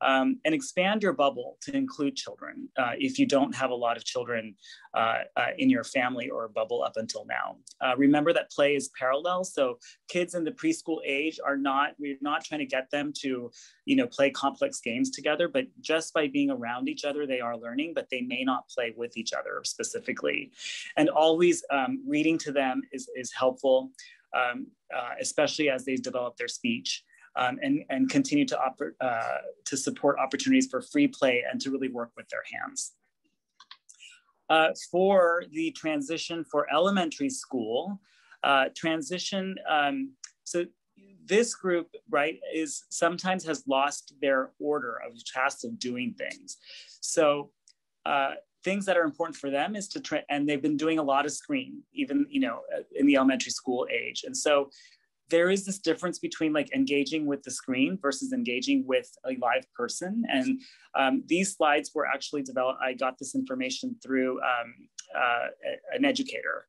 um, and expand your bubble to include children uh, if you don't have a lot of children uh, uh, in your family or bubble up until now. Uh, remember that play is parallel. So kids in the preschool age are not, we're not trying to get them to, you know, play complex games together, but just by being around each other, they are learning, but they may not play with each other specifically. And always um, reading to them is, is helpful. Um, uh, especially as they develop their speech um, and, and continue to, uh, to support opportunities for free play and to really work with their hands. Uh, for the transition for elementary school, uh, transition, um, so this group, right, is sometimes has lost their order of tasks of doing things. So uh, things that are important for them is to and they've been doing a lot of screen, even, you know, in the elementary school age. And so there is this difference between like engaging with the screen versus engaging with a live person. And um, these slides were actually developed, I got this information through um, uh, an educator.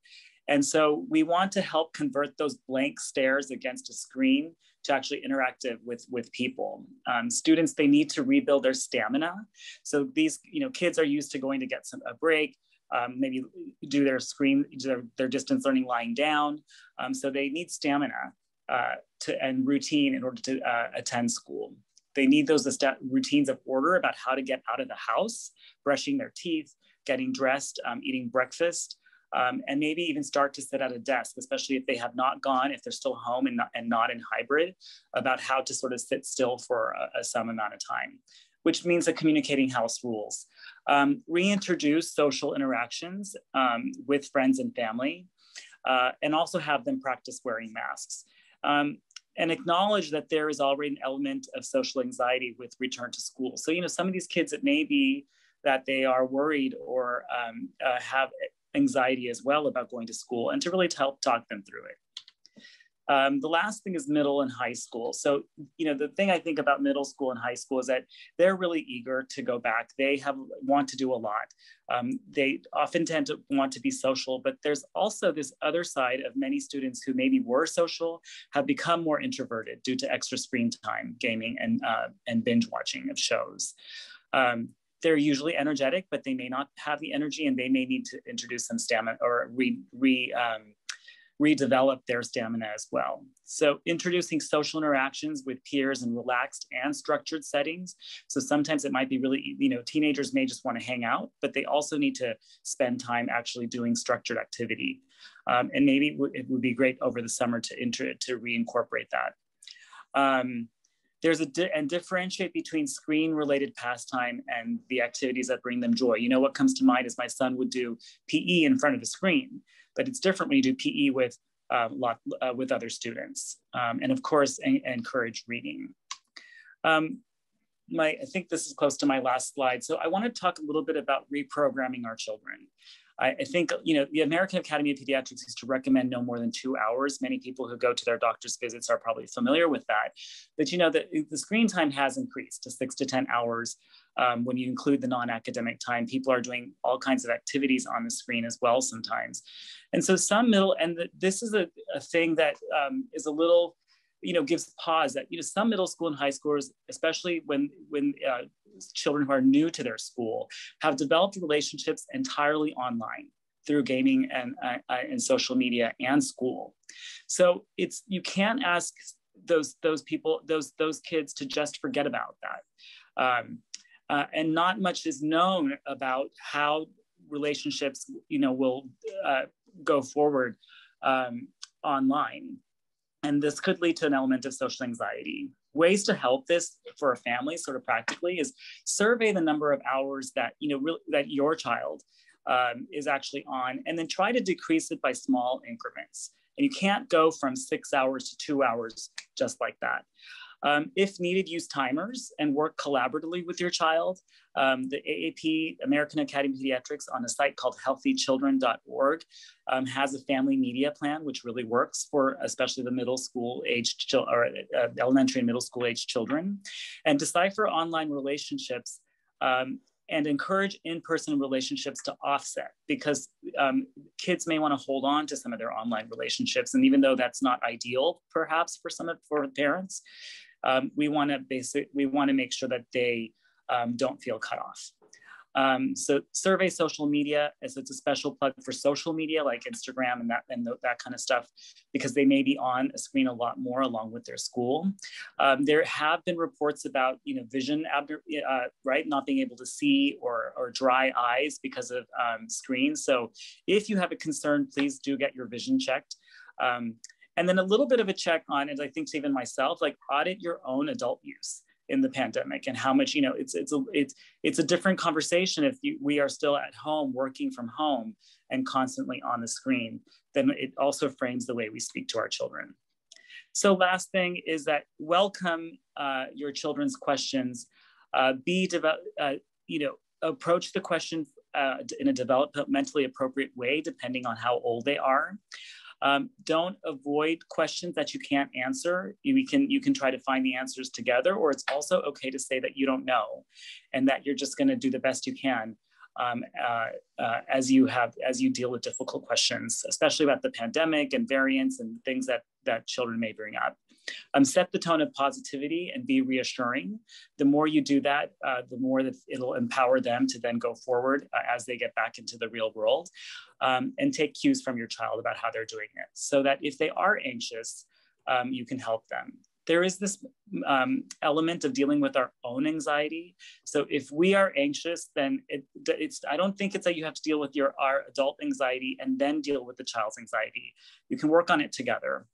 And so we want to help convert those blank stares against a screen to actually interactive with, with people. Um, students, they need to rebuild their stamina. So these, you know, kids are used to going to get some, a break, um, maybe do their screen, their, their distance learning lying down. Um, so they need stamina uh, to, and routine in order to uh, attend school. They need those routines of order about how to get out of the house, brushing their teeth, getting dressed, um, eating breakfast, um, and maybe even start to sit at a desk, especially if they have not gone, if they're still home and not, and not in hybrid, about how to sort of sit still for a, a some amount of time, which means that communicating house rules. Um, reintroduce social interactions um, with friends and family, uh, and also have them practice wearing masks um, and acknowledge that there is already an element of social anxiety with return to school. So, you know, some of these kids, it may be that they are worried or um, uh, have anxiety as well about going to school and to really help talk them through it. Um, the last thing is middle and high school. So, you know, the thing I think about middle school and high school is that they're really eager to go back. They have want to do a lot. Um, they often tend to want to be social, but there's also this other side of many students who maybe were social have become more introverted due to extra screen time, gaming, and uh, and binge watching of shows. Um, they're usually energetic, but they may not have the energy, and they may need to introduce some stamina or re, re um, redevelop their stamina as well. So introducing social interactions with peers in relaxed and structured settings. So sometimes it might be really, you know, teenagers may just want to hang out, but they also need to spend time actually doing structured activity. Um, and maybe it would be great over the summer to, inter to reincorporate that. Um, there's a di and differentiate between screen related pastime and the activities that bring them joy. You know, what comes to mind is my son would do PE in front of the screen, but it's different when you do PE with uh, lot, uh, with other students. Um, and of course, encourage reading. Um, my, I think this is close to my last slide. So I want to talk a little bit about reprogramming our children. I, I, think, you know, the American Academy of Pediatrics used to recommend no more than two hours. Many people who go to their doctor's visits are probably familiar with that. But, you know, the, the screen time has increased to six to 10 hours. Um, when you include the non-academic time, people are doing all kinds of activities on the screen as well sometimes. And so some middle, and the, this is a, a thing that um, is a little, you know, gives pause that, you know, some middle school and high schoolers, especially when, when uh, children who are new to their school have developed relationships entirely online through gaming and, uh, uh, and social media and school. So it's you can't ask those those people those those kids to just forget about that. Um, uh, and not much is known about how relationships you know will uh, go forward um, online and this could lead to an element of social anxiety. Ways to help this for a family sort of practically is survey the number of hours that you know really that your child um, is actually on and then try to decrease it by small increments. And you can't go from six hours to two hours just like that um, if needed, use timers and work collaboratively with your child. Um, the AAP, American Academy of Pediatrics, on a site called healthychildren.org, um, has a family media plan, which really works for especially the middle school aged or uh, elementary and middle school age children. And decipher online relationships um, and encourage in-person relationships to offset because um, kids may want to hold on to some of their online relationships and even though that's not ideal perhaps for some of for parents um, we want to basically we want to make sure that they um, don't feel cut off. Um, so survey social media as it's a special plug for social media like Instagram and that and th that kind of stuff because they may be on a screen a lot more along with their school. Um, there have been reports about you know vision uh, right not being able to see or or dry eyes because of um, screens. So if you have a concern, please do get your vision checked. And then a little bit of a check on, and I think to even myself, like audit your own adult use in the pandemic and how much you know it's it's a it's it's a different conversation if you, we are still at home working from home and constantly on the screen then it also frames the way we speak to our children. So last thing is that welcome uh, your children's questions. Uh, be develop uh, you know approach the question uh, in a developmentally appropriate way depending on how old they are um, don't avoid questions that you can't answer. You can you can try to find the answers together, or it's also okay to say that you don't know, and that you're just going to do the best you can um, uh, uh, as you have as you deal with difficult questions, especially about the pandemic and variants and things that that children may bring up. Um, set the tone of positivity and be reassuring. The more you do that, uh, the more that it'll empower them to then go forward uh, as they get back into the real world um, and take cues from your child about how they're doing it so that if they are anxious, um, you can help them. There is this um, element of dealing with our own anxiety. So if we are anxious, then it, it's, I don't think it's that you have to deal with your our adult anxiety and then deal with the child's anxiety. You can work on it together.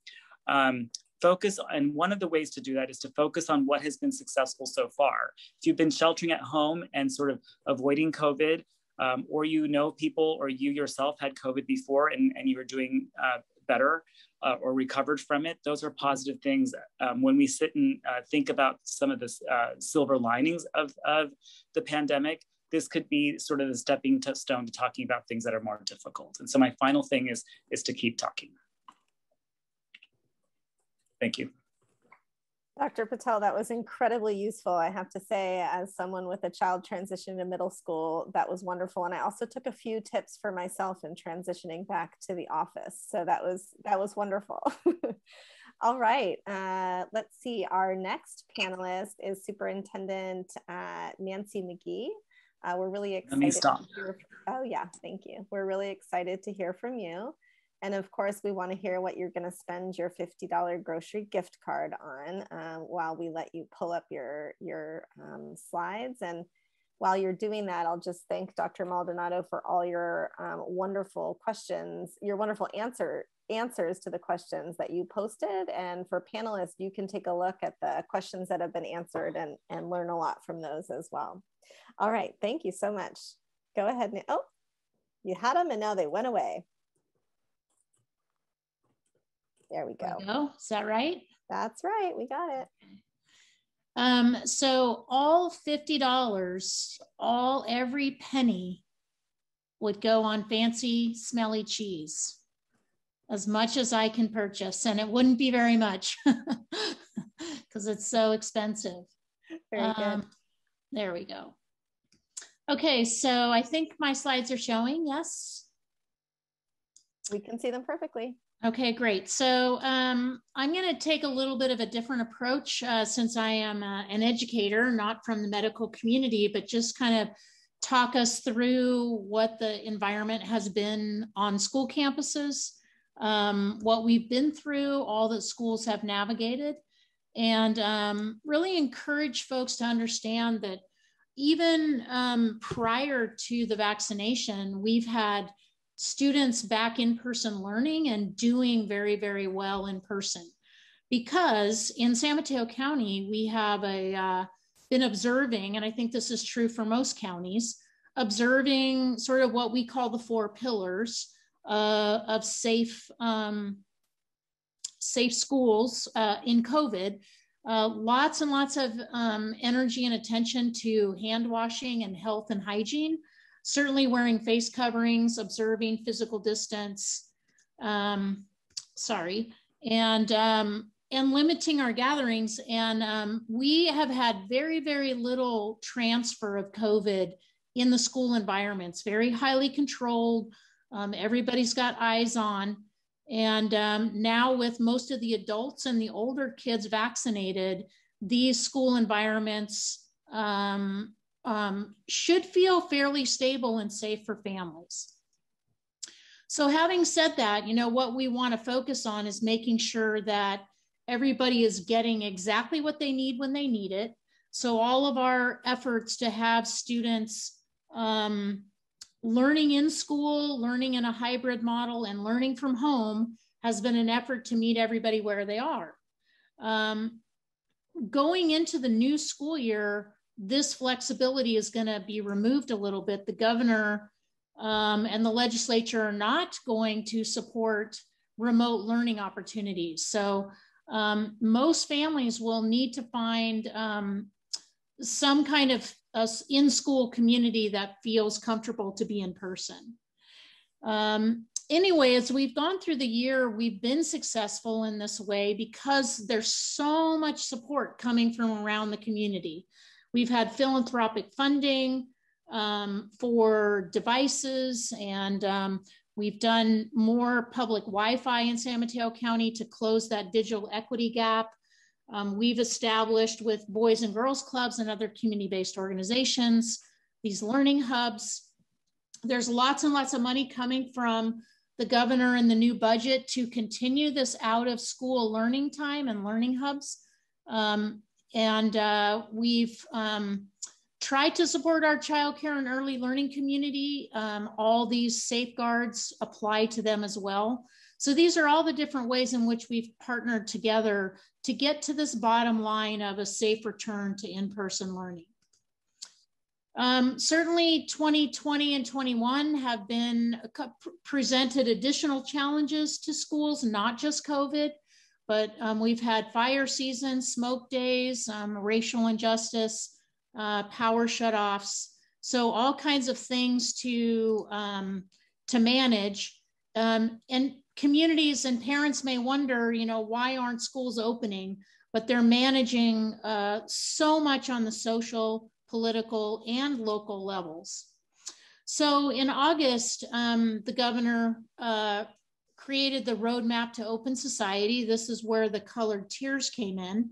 Um, focus and one of the ways to do that is to focus on what has been successful so far. If you've been sheltering at home and sort of avoiding covid um, or you know people or you yourself had covid before and, and you were doing uh, better uh, or recovered from it those are positive things. Um, when we sit and uh, think about some of the uh, silver linings of, of the pandemic this could be sort of the stepping stone to talking about things that are more difficult. And so my final thing is is to keep talking Thank you. Dr. Patel, that was incredibly useful. I have to say, as someone with a child transition to middle school, that was wonderful. And I also took a few tips for myself in transitioning back to the office. So that was that was wonderful. All right, uh, let's see. Our next panelist is Superintendent uh, Nancy Magee. Uh, we're really excited. Let me stop. Oh yeah, thank you. We're really excited to hear from you. And of course, we want to hear what you're going to spend your $50 grocery gift card on um, while we let you pull up your, your um, slides. And while you're doing that, I'll just thank Dr. Maldonado for all your um, wonderful questions, your wonderful answer answers to the questions that you posted. And for panelists, you can take a look at the questions that have been answered and, and learn a lot from those as well. All right, thank you so much. Go ahead. And, oh, you had them and now they went away. There we go. go. Is that right? That's right. We got it. Um, so all $50, all every penny would go on fancy smelly cheese as much as I can purchase. And it wouldn't be very much because it's so expensive. Very um, good. There we go. Okay, so I think my slides are showing, yes? We can see them perfectly. Okay, great. So um, I'm going to take a little bit of a different approach uh, since I am uh, an educator, not from the medical community, but just kind of talk us through what the environment has been on school campuses, um, what we've been through, all that schools have navigated, and um, really encourage folks to understand that even um, prior to the vaccination, we've had students back in person learning and doing very, very well in person. Because in San Mateo County, we have a, uh, been observing, and I think this is true for most counties, observing sort of what we call the four pillars uh, of safe, um, safe schools uh, in COVID. Uh, lots and lots of um, energy and attention to hand washing and health and hygiene certainly wearing face coverings, observing physical distance, um, sorry, and, um, and limiting our gatherings. And um, we have had very, very little transfer of COVID in the school environments, very highly controlled. Um, everybody's got eyes on. And um, now, with most of the adults and the older kids vaccinated, these school environments um, um, should feel fairly stable and safe for families. So having said that, you know, what we want to focus on is making sure that everybody is getting exactly what they need when they need it. So all of our efforts to have students um, learning in school, learning in a hybrid model, and learning from home has been an effort to meet everybody where they are. Um, going into the new school year, this flexibility is going to be removed a little bit. The governor um, and the legislature are not going to support remote learning opportunities. So um, most families will need to find um, some kind of in-school community that feels comfortable to be in person. Um, anyway, as we've gone through the year, we've been successful in this way because there's so much support coming from around the community. We've had philanthropic funding um, for devices, and um, we've done more public Wi-Fi in San Mateo County to close that digital equity gap. Um, we've established with Boys and Girls Clubs and other community-based organizations, these learning hubs. There's lots and lots of money coming from the governor and the new budget to continue this out of school learning time and learning hubs. Um, and uh, we've um, tried to support our childcare and early learning community. Um, all these safeguards apply to them as well. So these are all the different ways in which we've partnered together to get to this bottom line of a safe return to in-person learning. Um, certainly 2020 and 21 have been presented additional challenges to schools, not just COVID. But um, we've had fire season, smoke days, um, racial injustice, uh, power shutoffs. So all kinds of things to, um, to manage. Um, and communities and parents may wonder, you know, why aren't schools opening? But they're managing uh, so much on the social, political, and local levels. So in August, um, the governor uh, created the roadmap to open society. This is where the colored tiers came in.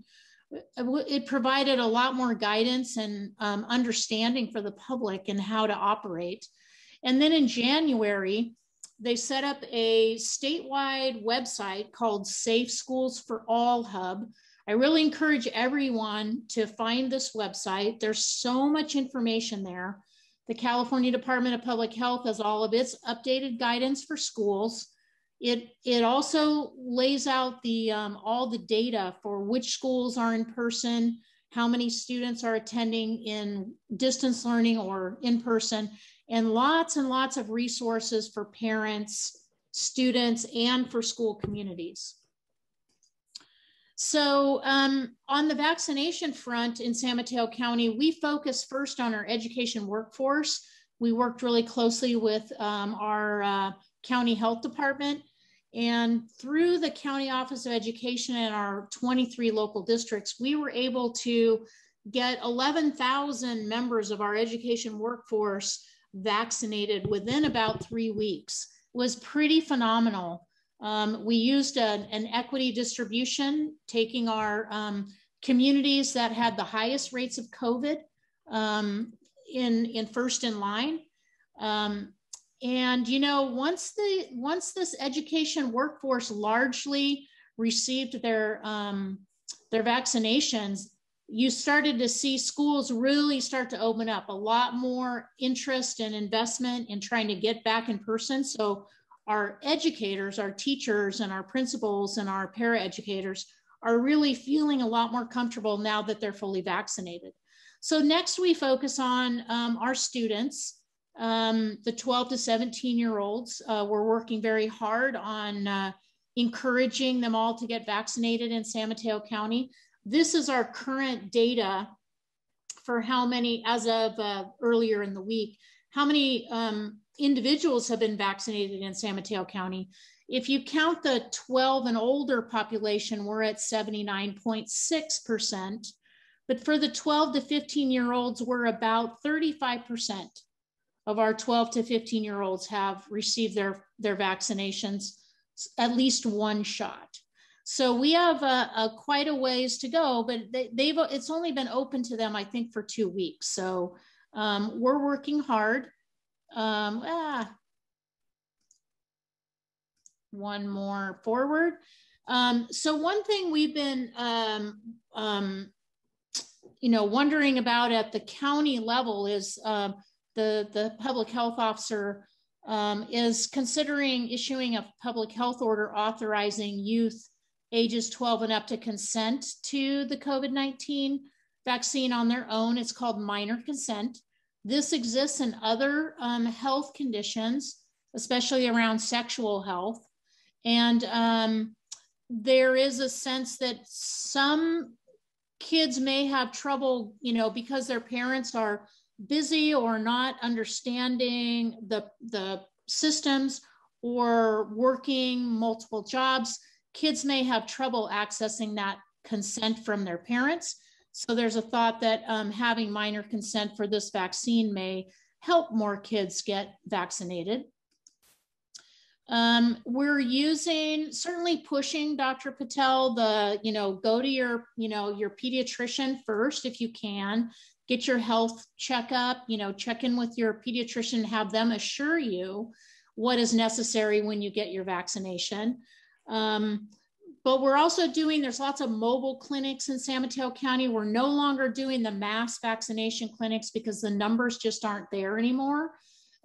It provided a lot more guidance and um, understanding for the public and how to operate. And then in January, they set up a statewide website called Safe Schools for All Hub. I really encourage everyone to find this website. There's so much information there. The California Department of Public Health has all of its updated guidance for schools. It, it also lays out the, um, all the data for which schools are in person, how many students are attending in distance learning or in person, and lots and lots of resources for parents, students, and for school communities. So um, on the vaccination front in San Mateo County, we focus first on our education workforce. We worked really closely with um, our uh, county health department and through the County Office of Education and our 23 local districts, we were able to get 11,000 members of our education workforce vaccinated within about three weeks was pretty phenomenal. Um, we used a, an equity distribution, taking our um, communities that had the highest rates of COVID um, in, in first in line. And you know, once the once this education workforce largely received their um, their vaccinations, you started to see schools really start to open up a lot more interest and investment in trying to get back in person. So our educators, our teachers and our principals and our paraeducators are really feeling a lot more comfortable now that they're fully vaccinated. So next we focus on um, our students, um, the 12 to 17 year olds. Uh, we're working very hard on uh, encouraging them all to get vaccinated in San Mateo County. This is our current data for how many, as of uh, earlier in the week, how many um, individuals have been vaccinated in San Mateo County. If you count the 12 and older population, we're at 79.6%. But for the 12 to 15 year olds, we're about 35% of our 12 to 15 year olds have received their, their vaccinations, at least one shot. So we have a, a quite a ways to go, but they, have it's only been open to them, I think, for two weeks. So um, we're working hard. Um, ah, one more forward. Um, so one thing we've been, um, um, you know, wondering about at the county level is uh, the the public health officer um, is considering issuing a public health order authorizing youth ages 12 and up to consent to the COVID 19 vaccine on their own. It's called minor consent. This exists in other um, health conditions, especially around sexual health. And um, there is a sense that some kids may have trouble, you know, because their parents are busy or not understanding the, the systems or working multiple jobs kids may have trouble accessing that consent from their parents. So there's a thought that um, having minor consent for this vaccine may help more kids get vaccinated. Um, we're using, certainly pushing Dr. Patel, the, you know, go to your, you know, your pediatrician first if you can, get your health checkup, you know, check in with your pediatrician, have them assure you what is necessary when you get your vaccination. Um, but we're also doing, there's lots of mobile clinics in San Mateo County. We're no longer doing the mass vaccination clinics because the numbers just aren't there anymore.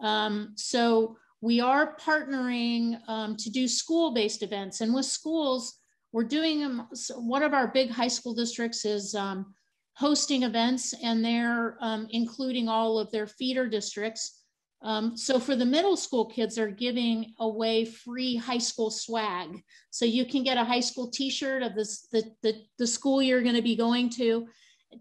Um, so we are partnering um, to do school-based events. And with schools, we're doing them. One of our big high school districts is um, hosting events and they're um, including all of their feeder districts. Um, so for the middle school kids, they're giving away free high school swag. So you can get a high school t-shirt of this, the, the, the school you're gonna be going to,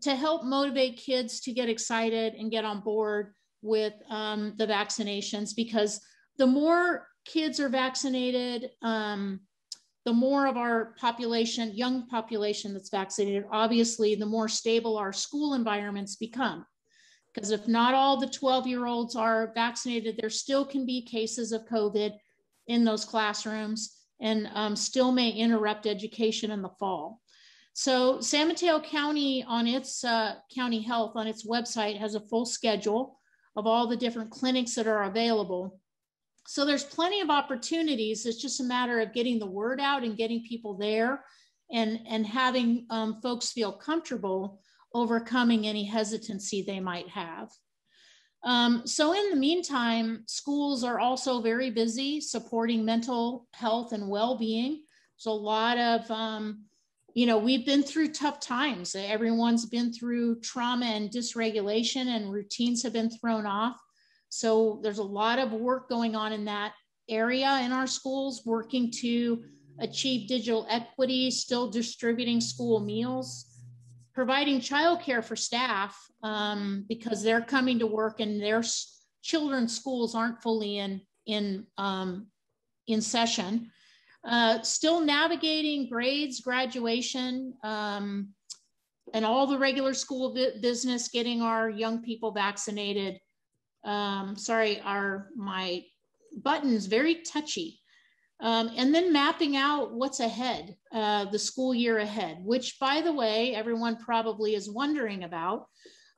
to help motivate kids to get excited and get on board with um, the vaccinations because the more kids are vaccinated, um, the more of our population, young population that's vaccinated, obviously, the more stable our school environments become. Because if not all the 12 year olds are vaccinated, there still can be cases of COVID in those classrooms and um, still may interrupt education in the fall. So San Mateo County on its uh, county health on its website has a full schedule of all the different clinics that are available. So there's plenty of opportunities. It's just a matter of getting the word out and getting people there and, and having um, folks feel comfortable overcoming any hesitancy they might have. Um, so in the meantime, schools are also very busy supporting mental health and well-being. So a lot of, um, you know, we've been through tough times. Everyone's been through trauma and dysregulation and routines have been thrown off. So there's a lot of work going on in that area in our schools, working to achieve digital equity, still distributing school meals, providing childcare for staff um, because they're coming to work and their children's schools aren't fully in in um, in session. Uh, still navigating grades, graduation, um, and all the regular school business, getting our young people vaccinated. Um, sorry, our my button's very touchy. Um, and then mapping out what's ahead, uh, the school year ahead, which, by the way, everyone probably is wondering about.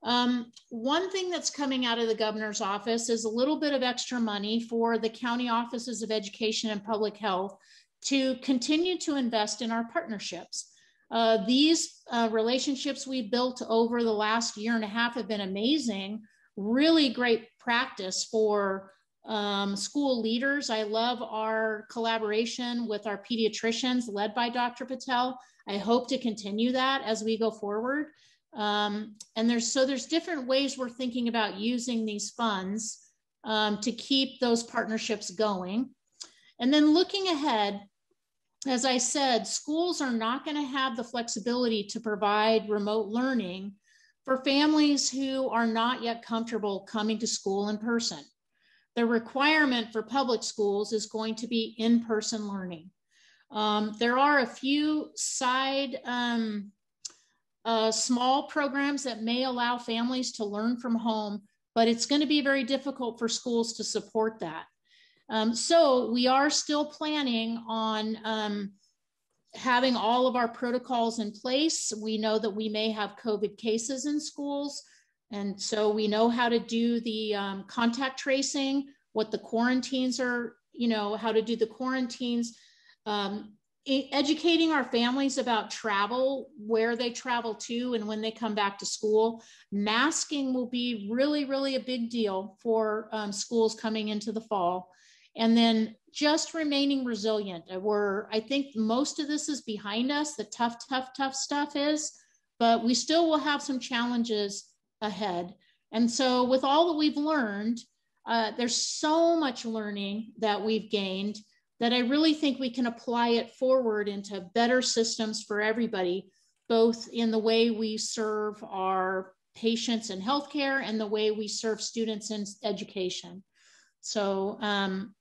Um, one thing that's coming out of the governor's office is a little bit of extra money for the county offices of education and public health to continue to invest in our partnerships. Uh, these uh, relationships we built over the last year and a half have been amazing, really great practice for um, school leaders. I love our collaboration with our pediatricians led by Dr. Patel. I hope to continue that as we go forward. Um, and there's so there's different ways we're thinking about using these funds um, to keep those partnerships going. And then looking ahead, as I said, schools are not going to have the flexibility to provide remote learning for families who are not yet comfortable coming to school in person the requirement for public schools is going to be in-person learning. Um, there are a few side um, uh, small programs that may allow families to learn from home, but it's going to be very difficult for schools to support that. Um, so we are still planning on um, having all of our protocols in place. We know that we may have COVID cases in schools. And so we know how to do the um, contact tracing, what the quarantines are, you know, how to do the quarantines, um, educating our families about travel, where they travel to, and when they come back to school. Masking will be really, really a big deal for um, schools coming into the fall. And then just remaining resilient. We're, I think most of this is behind us. The tough, tough, tough stuff is, but we still will have some challenges ahead. And so, with all that we've learned, uh, there's so much learning that we've gained that I really think we can apply it forward into better systems for everybody, both in the way we serve our patients in healthcare and the way we serve students in education. So um,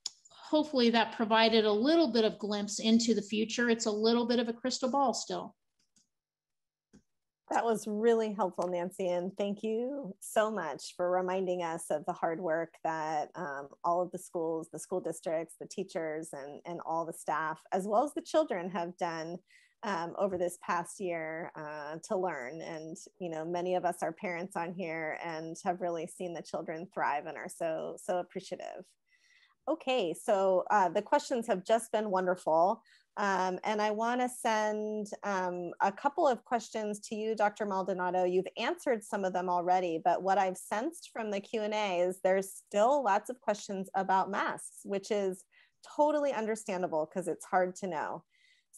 hopefully that provided a little bit of glimpse into the future. It's a little bit of a crystal ball still. That was really helpful, Nancy, and thank you so much for reminding us of the hard work that um, all of the schools, the school districts, the teachers, and, and all the staff, as well as the children, have done um, over this past year uh, to learn. And, you know, many of us are parents on here and have really seen the children thrive and are so, so appreciative. Okay, so uh, the questions have just been wonderful. Um, and I want to send um, a couple of questions to you, Dr. Maldonado. You've answered some of them already, but what I've sensed from the Q&A is there's still lots of questions about masks, which is totally understandable because it's hard to know.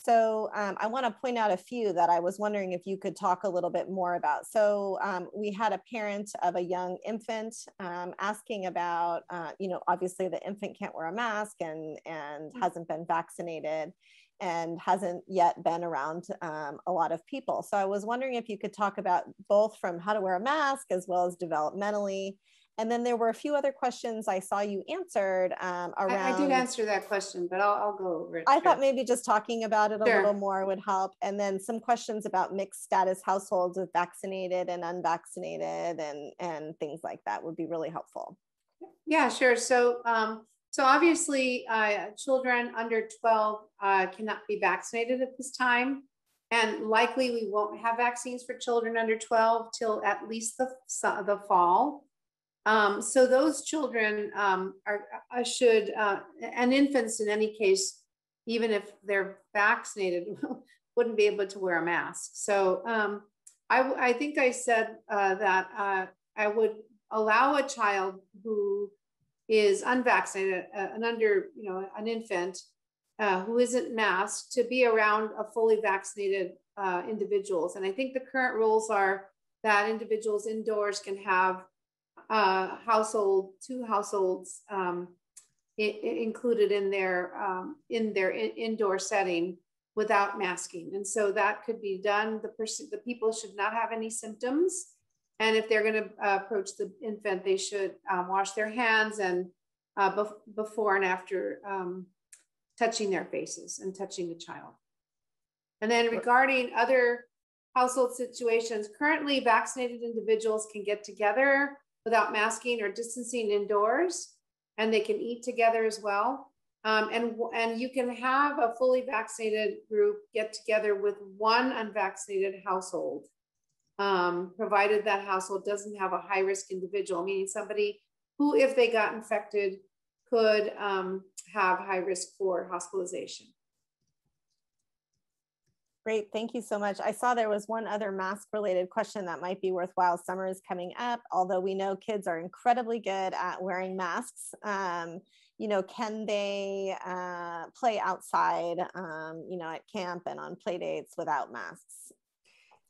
So um, I want to point out a few that I was wondering if you could talk a little bit more about. So um, we had a parent of a young infant um, asking about, uh, you know, obviously the infant can't wear a mask and and mm. hasn't been vaccinated and hasn't yet been around um, a lot of people. So I was wondering if you could talk about both from how to wear a mask as well as developmentally. And then there were a few other questions I saw you answered um, around. I, I, did answer that question, but I'll, I'll go over it. I sure. thought maybe just talking about it a sure. little more would help. And then some questions about mixed status households with vaccinated and unvaccinated and, and things like that would be really helpful. Yeah, sure. So um, so obviously, uh, children under 12 uh, cannot be vaccinated at this time. And likely we won't have vaccines for children under 12 till at least the, the fall. Um, so those children um, are should, uh, and infants in any case, even if they're vaccinated, wouldn't be able to wear a mask. So um, I, I think I said uh, that uh, I would allow a child who is unvaccinated, uh, an under, you know, an infant uh, who isn't masked to be around a fully vaccinated uh, individuals. And I think the current rules are that individuals indoors can have uh, household, two households um, included in their um, in their in indoor setting without masking. And so that could be done. The person, the people should not have any symptoms. And if they're going to uh, approach the infant, they should um, wash their hands and uh, bef before and after um, touching their faces and touching the child. And then regarding other household situations, currently vaccinated individuals can get together without masking or distancing indoors, and they can eat together as well. Um, and, and you can have a fully vaccinated group get together with one unvaccinated household, um, provided that household doesn't have a high risk individual, meaning somebody who, if they got infected, could um, have high risk for hospitalization. Great, thank you so much. I saw there was one other mask related question that might be worthwhile. Summer is coming up, although we know kids are incredibly good at wearing masks. Um, you know, can they uh, play outside, um, you know, at camp and on play dates without masks?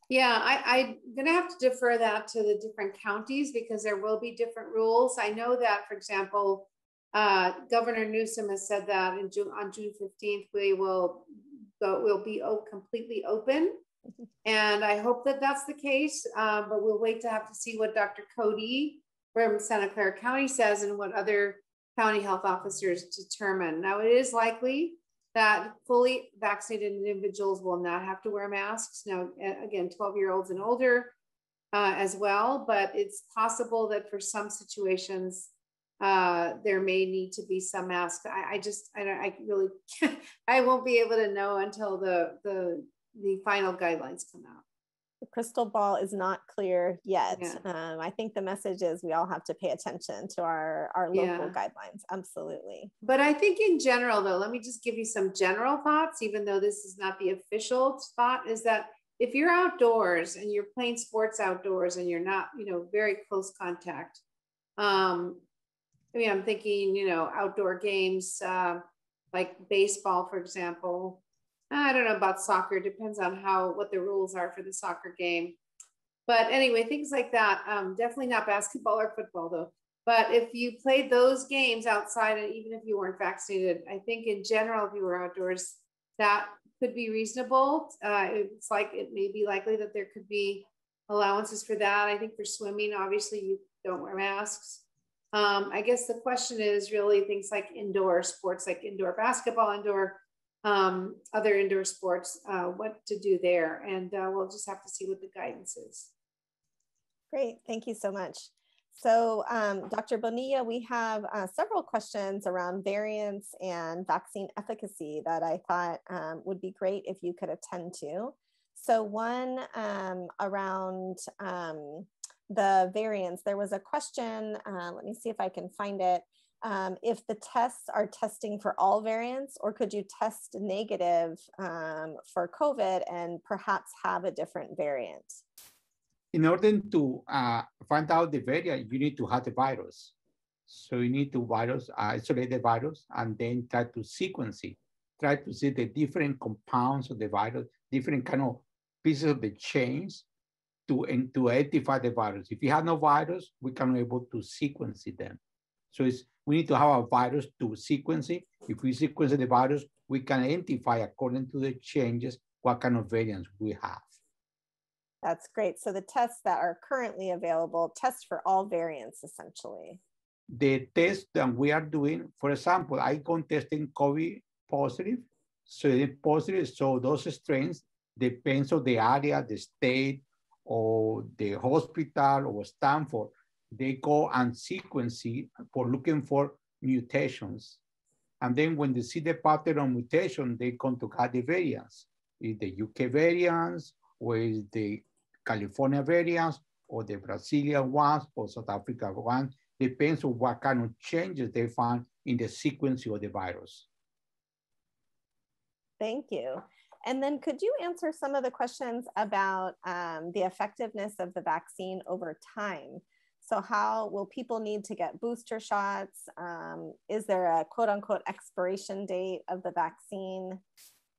Yeah, I, am going to have to defer that to the different counties because there will be different rules. I know that, for example, uh, Governor Newsom has said that June, on June 15th, we will go, will be completely open. And I hope that that's the case, um, but we'll wait to have to see what Dr. Cody from Santa Clara County says and what other county health officers determine. Now, it is likely that fully vaccinated individuals will not have to wear masks. Now, again, 12 year olds and older uh, as well, but it's possible that for some situations, uh, there may need to be some masks. I, I just, I, don't, I really, I won't be able to know until the the the final guidelines come out. The crystal ball is not clear yet. Yeah. Um, I think the message is we all have to pay attention to our our local yeah. guidelines. Absolutely. But I think in general, though, let me just give you some general thoughts, even though this is not the official thought, is that if you're outdoors and you're playing sports outdoors and you're not, you know, very close contact, um, I mean, I'm thinking, you know, outdoor games uh, like baseball, for example. I don't know about soccer. Depends on how what the rules are for the soccer game. But anyway, things like that. Um, definitely not basketball or football though. But if you played those games outside, and even if you weren't vaccinated, I think in general, if you were outdoors, that could be reasonable. Uh, it's like it may be likely that there could be allowances for that. I think for swimming, obviously, you don't wear masks. Um, I guess the question is really things like indoor sports, like indoor basketball, indoor um, other indoor sports, uh, what to do there. And uh, we'll just have to see what the guidance is. Great, thank you so much. So um, Dr. Bonilla, we have uh, several questions around variants and vaccine efficacy that I thought um, would be great if you could attend to. So one um, around um, the variants, there was a question, uh, let me see if I can find it. Um, if the tests are testing for all variants, or could you test negative um, for COVID and perhaps have a different variant? In order to uh, find out the variant, you need to have the virus. So you need to virus, isolate the virus, and then try to sequence it. Try to see the different compounds of the virus, different kind of pieces of the chains to, and to identify the virus. If you have no virus, we can be able to sequence them. So it's, we need to have a virus to sequence it. If we sequence the virus, we can identify according to the changes what kind of variants we have. That's great. So the tests that are currently available test for all variants essentially. The test that we are doing, for example, I am testing COVID positive. So positive, so those strains depends on the area, the state, or the hospital or Stanford, they go and sequence for looking for mutations. And then when they see the pattern of mutation, they come to cut the variants, is the UK variants, or is the California variants, or the Brazilian ones, or South Africa ones, depends on what kind of changes they find in the sequence of the virus. Thank you. And then could you answer some of the questions about um, the effectiveness of the vaccine over time? So how will people need to get booster shots? Um, is there a quote unquote expiration date of the vaccine?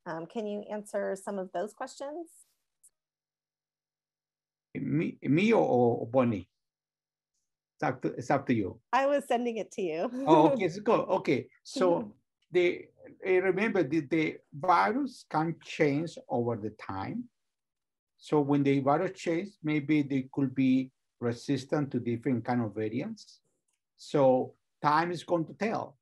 Um, can you answer some of those questions? Me, me or, or Bonnie? It's up, to, it's up to you. I was sending it to you. oh, okay, so go. Okay, so the Eh, remember the, the virus can change over the time. So when the virus changes, maybe they could be resistant to different kind of variants. So time is going to tell.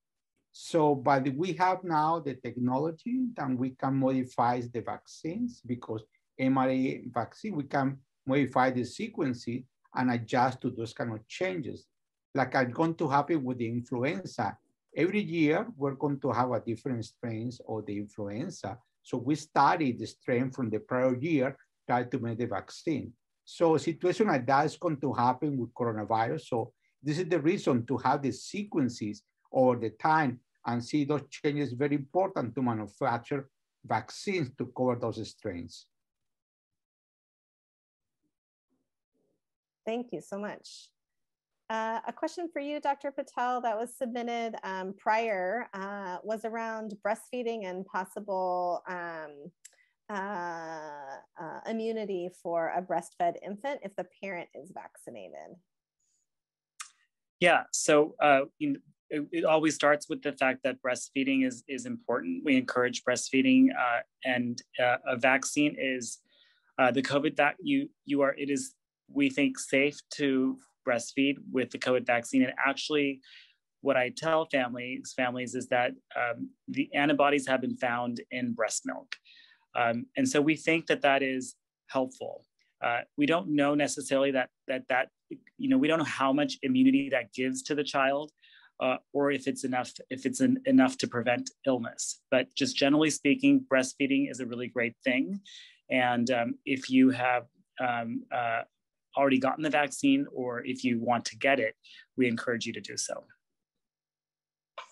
So, but we have now the technology that we can modify the vaccines because mRNA vaccine, we can modify the sequences and adjust to those kind of changes. Like are going to happen with the influenza. Every year, we're going to have a different strains of the influenza. So we study the strain from the prior year, try to make the vaccine. So a situation like that is going to happen with coronavirus. So this is the reason to have the sequences over the time and see those changes very important to manufacture vaccines to cover those strains. Thank you so much. Uh, a question for you, Dr. Patel, that was submitted um, prior uh, was around breastfeeding and possible um, uh, uh immunity for a breastfed infant if the parent is vaccinated. Yeah, so uh, it, it, always starts with the fact that breastfeeding is is important. We encourage breastfeeding, uh, and a vaccine is the COVID that you you are. It is we think safe to breastfeed with the COVID vaccine. And actually, what I tell families families is that um, the antibodies have been found in breast milk, um, and so we think that that is helpful. Uh, we don't know necessarily that that that you know we don't know how much immunity that gives to the child, uh, or if it's enough if it's an, enough to prevent illness. But just generally speaking, breastfeeding is a really great thing, and um, if you have um, uh, already gotten the vaccine or if you want to get it, we encourage you to do so.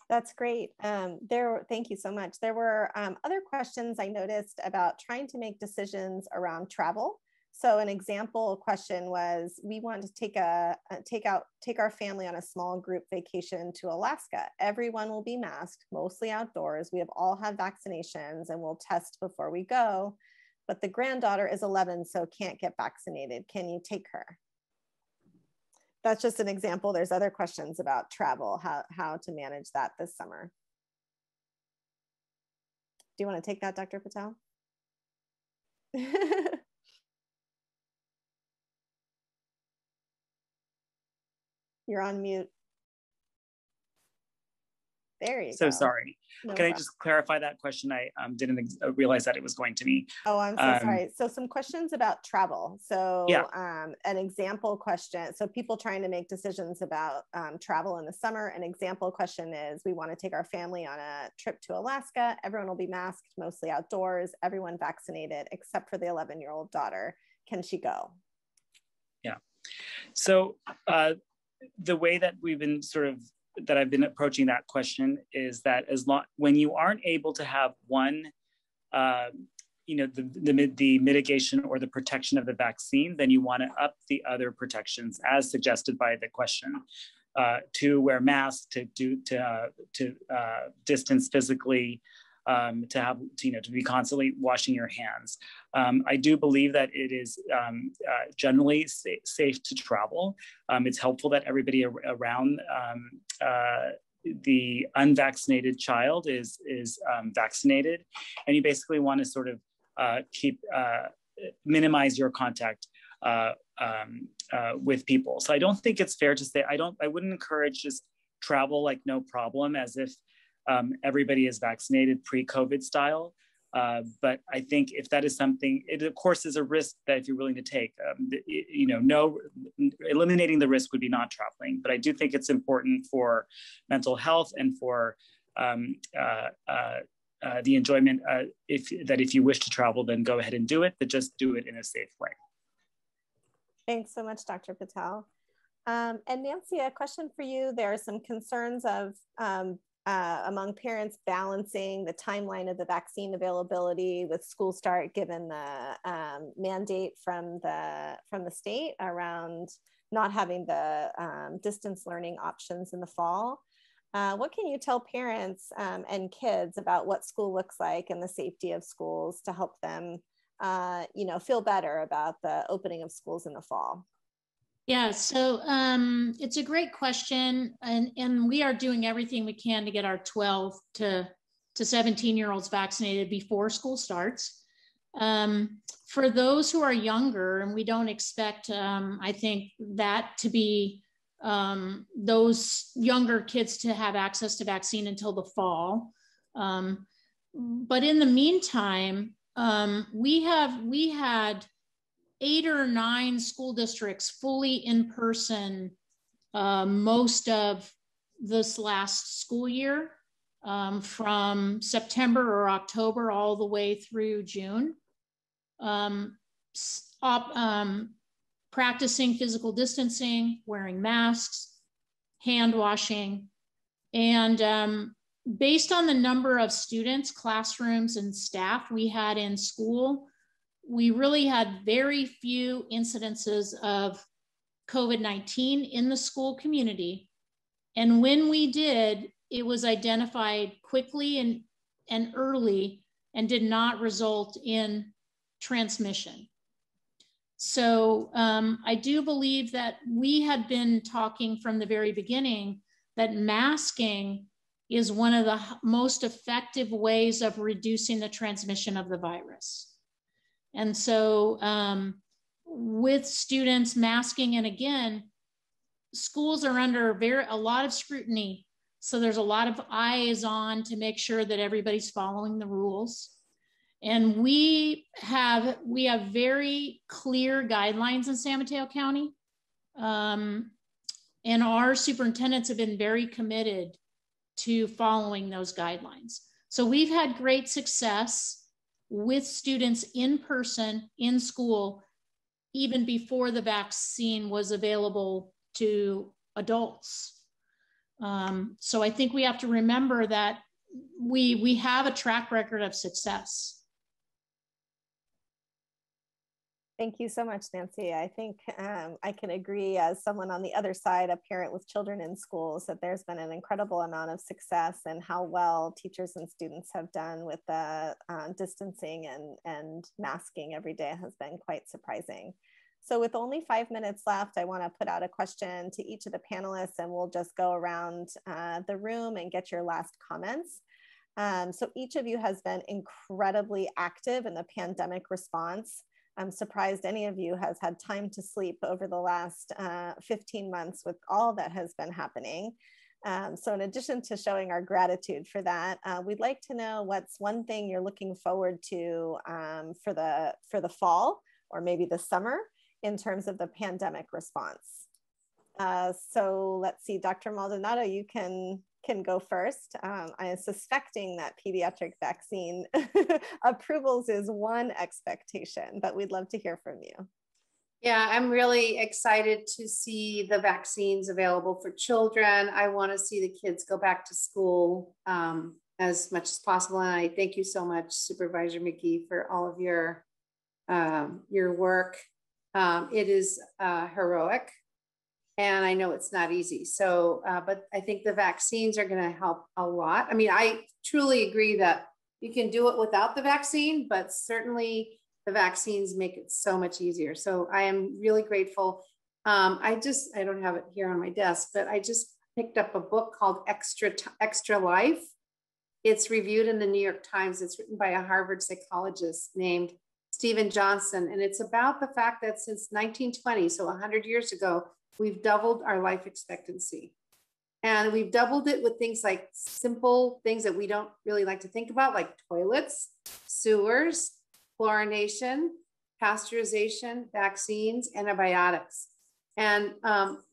That's great. Um, there, thank you so much. There were um, other questions I noticed about trying to make decisions around travel. So an example question was, we want to take a, a take out take our family on a small group vacation to Alaska. Everyone will be masked, mostly outdoors. We have all had vaccinations, and we'll test before we go but the granddaughter is 11, so can't get vaccinated. Can you take her? That's just an example. There's other questions about travel, how, how to manage that this summer. Do you want to take that, Dr. Patel? You're on mute. There you so go. So sorry. No Can problem. I just clarify that question? I um, didn't uh, realize that it was going to me. Oh, I'm so um, sorry. So some questions about travel. So yeah. um, an example question. So people trying to make decisions about um, travel in the summer. An example question is, we want to take our family on a trip to Alaska. Everyone will be masked, mostly outdoors. Everyone vaccinated, except for the 11 year old daughter. Can she go? Yeah. So uh, the way that we've been sort of that I've been approaching that question is that as long when you aren't able to have one, uh, you know, the, the, the mitigation or the protection of the vaccine, then you want to up the other protections as suggested by the question. Uh, to wear masks, to do to uh, to uh, distance physically, um, to have to, you know to be constantly washing your hands. Um, I do believe that it is um, uh, generally sa safe to travel. Um, it's helpful that everybody ar around um, uh, the unvaccinated child is is um, vaccinated, and you basically want to sort of uh, keep uh, minimize your contact uh, uh, with people. So I don't think it's fair to say I don't I wouldn't encourage just travel like no problem as if um, everybody is vaccinated pre-COVID style. Uh, but I think if that is something, it of course is a risk that if you're willing to take, um, you know, no, eliminating the risk would be not traveling. But I do think it's important for mental health and for um, uh, uh, uh the enjoyment. Uh, if that if you wish to travel, then go ahead and do it, but just do it in a safe way. Thanks so much, Dr. Patel. Um, and Nancy, a question for you. There are some concerns of um, uh, among parents balancing the timeline of the vaccine availability with school start, given the um, mandate from the from the state around not having the um, distance learning options in the fall. Uh, what can you tell parents um, and kids about what school looks like and the safety of schools to help them, uh, you know, feel better about the opening of schools in the fall? Yeah, so um, it's a great question, and and we are doing everything we can to get our 12 to to 17 year olds vaccinated before school starts. Um, for those who are younger, and we don't expect, um, I think that to be um, those younger kids to have access to vaccine until the fall. Um, but in the meantime, um, we have we had eight or nine school districts fully in person uh, most of this last school year um, from September or October all the way through June. Um, op, um, practicing physical distancing, wearing masks, hand washing. And um, based on the number of students, classrooms, and staff we had in school, we really had very few incidences of COVID 19 in the school community. And when we did, it was identified quickly and, and early and did not result in transmission. So um, I do believe that we had been talking from the very beginning that masking is one of the most effective ways of reducing the transmission of the virus. And so um, with students masking, and again, schools are under very a lot of scrutiny. So there's a lot of eyes on to make sure that everybody's following the rules. And we have we have very clear guidelines in San Mateo County. Um, and our superintendents have been very committed to following those guidelines. So we've had great success with students in person in school even before the vaccine was available to adults. Um, so I think we have to remember that we we have a track record of success. Thank you so much, Nancy. I think um, I can agree as someone on the other side, a parent with children in schools, that there's been an incredible amount of success and how well teachers and students have done with the uh, distancing and, and masking every day has been quite surprising. So with only five minutes left, I wanna put out a question to each of the panelists and we'll just go around uh, the room and get your last comments. Um, so each of you has been incredibly active in the pandemic response. I'm surprised any of you has had time to sleep over the last uh, 15 months with all that has been happening. Um, so in addition to showing our gratitude for that, uh, we'd like to know what's one thing you're looking forward to um, for, the, for the fall or maybe the summer in terms of the pandemic response. Uh, so let's see, Dr. Maldonado, you can can go first. Um, I am suspecting that pediatric vaccine approvals is one expectation, but we'd love to hear from you. Yeah, I'm really excited to see the vaccines available for children. I want to see the kids go back to school um, as much as possible. And I thank you so much, Supervisor Magee, for all of your um, your work. Um, it is uh, heroic and I know it's not easy. So, uh, but I think the vaccines are going to help a lot. I mean, I truly agree that you can do it without the vaccine, but certainly the vaccines make it so much easier. So I am really grateful. Um, I just, I don't have it here on my desk, but I just picked up a book called Extra, Extra Life. It's reviewed in the New York Times. It's written by a Harvard psychologist named Steven Johnson. And it's about the fact that since 1920, so 100 years ago, we've doubled our life expectancy. And we've doubled it with things like simple things that we don't really like to think about, like toilets, sewers, chlorination, pasteurization, vaccines, antibiotics. And um,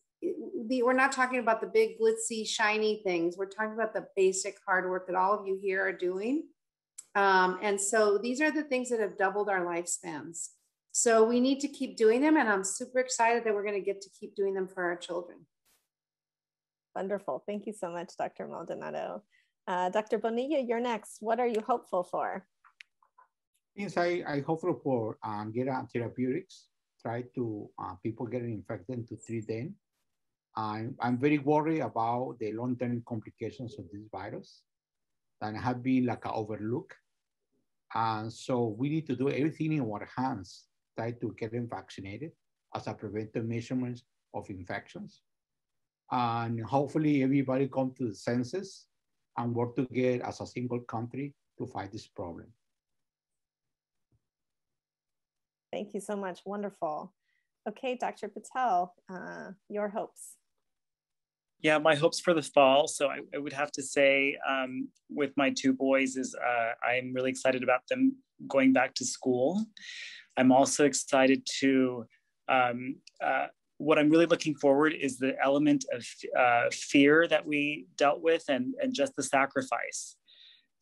the, we're not talking about the big, glitzy, shiny things. We're talking about the basic hard work that all of you here are doing. Um, and so these are the things that have doubled our lifespans. So we need to keep doing them. And I'm super excited that we're going to get to keep doing them for our children. Wonderful. Thank you so much, Dr. Maldonado. Uh, Dr. Bonilla, you're next. What are you hopeful for? Yes, I, I hopeful for um, get therapeutics, try to uh, people getting infected to treat them. I'm, I'm very worried about the long-term complications of this virus that have been like overlooked. And so we need to do everything in our hands, try to get them vaccinated as a preventive measurements of infections. And hopefully everybody come to the senses and work together as a single country to fight this problem. Thank you so much. Wonderful. Okay, Dr. Patel, uh, your hopes. Yeah, my hopes for the fall. So I, I would have to say, um, with my two boys, is uh, I'm really excited about them going back to school. I'm also excited to. Um, uh, what I'm really looking forward is the element of uh, fear that we dealt with, and and just the sacrifice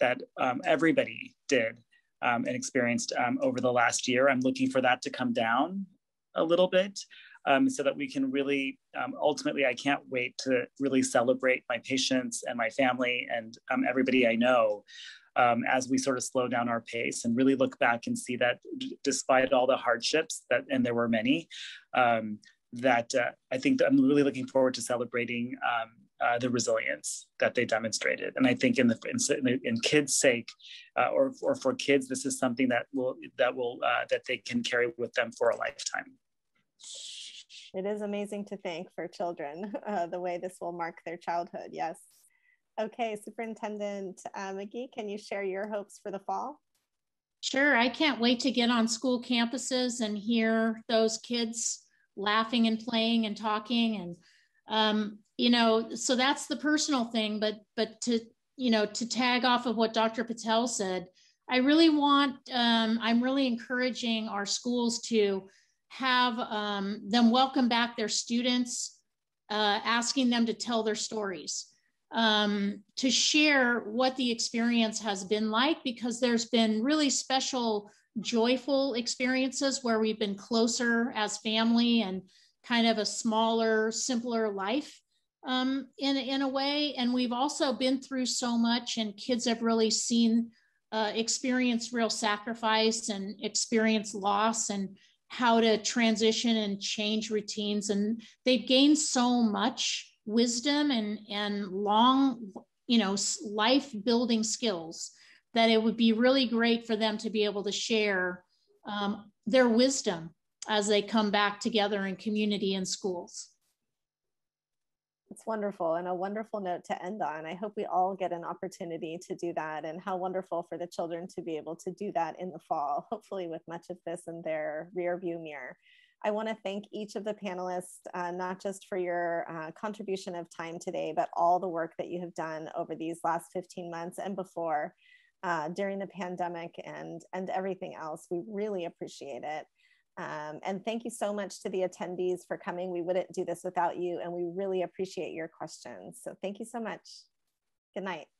that um, everybody did um, and experienced um, over the last year. I'm looking for that to come down a little bit um, so that we can really, um, ultimately, I can't wait to really celebrate my patients and my family and everybody I know um, as we sort of slow down our pace and really look back and see that d- despite all the hardships that, and there were many, um, that uh, I think that I'm really looking forward to celebrating um, uh, the resilience that they demonstrated. And I think in the in, in kids' sake, uh, or or for kids, this is something that will that will uh, that they can carry with them for a lifetime it is amazing to think for children uh, the way this will mark their childhood. Yes. Okay, Superintendent uh, Magee, can you share your hopes for the fall? Sure. I can't wait to get on school campuses and hear those kids laughing and playing and talking and um, you know so that's the personal thing but but to you know to tag off of what dr patel said i really want um, i'm really encouraging our schools to have um, them welcome back their students, uh, asking them to tell their stories, um, to share what the experience has been like, because there's been really special, joyful experiences where we've been closer as family and kind of a smaller, simpler life um, in, in a way. And we've also been through so much, and kids have really seen, uh, experience real sacrifice and experience loss and how to transition and change routines. And they've gained so much wisdom and, and long, you know, life building skills that it would be really great for them to be able to share um, their wisdom as they come back together in community and schools. It's wonderful and a wonderful note to end on. I hope we all get an opportunity to do that and how wonderful for the children to be able to do that in the fall, hopefully with much of this in their rear view mirror. I want to thank each of the panelists, uh, not just for your uh, contribution of time today, but all the work that you have done over these last 15 months and before uh, during the pandemic and, and everything else. We really appreciate it. Um, and thank you so much to the attendees for coming. We wouldn't do this without you, and we really appreciate your questions. So thank you so much. Good night.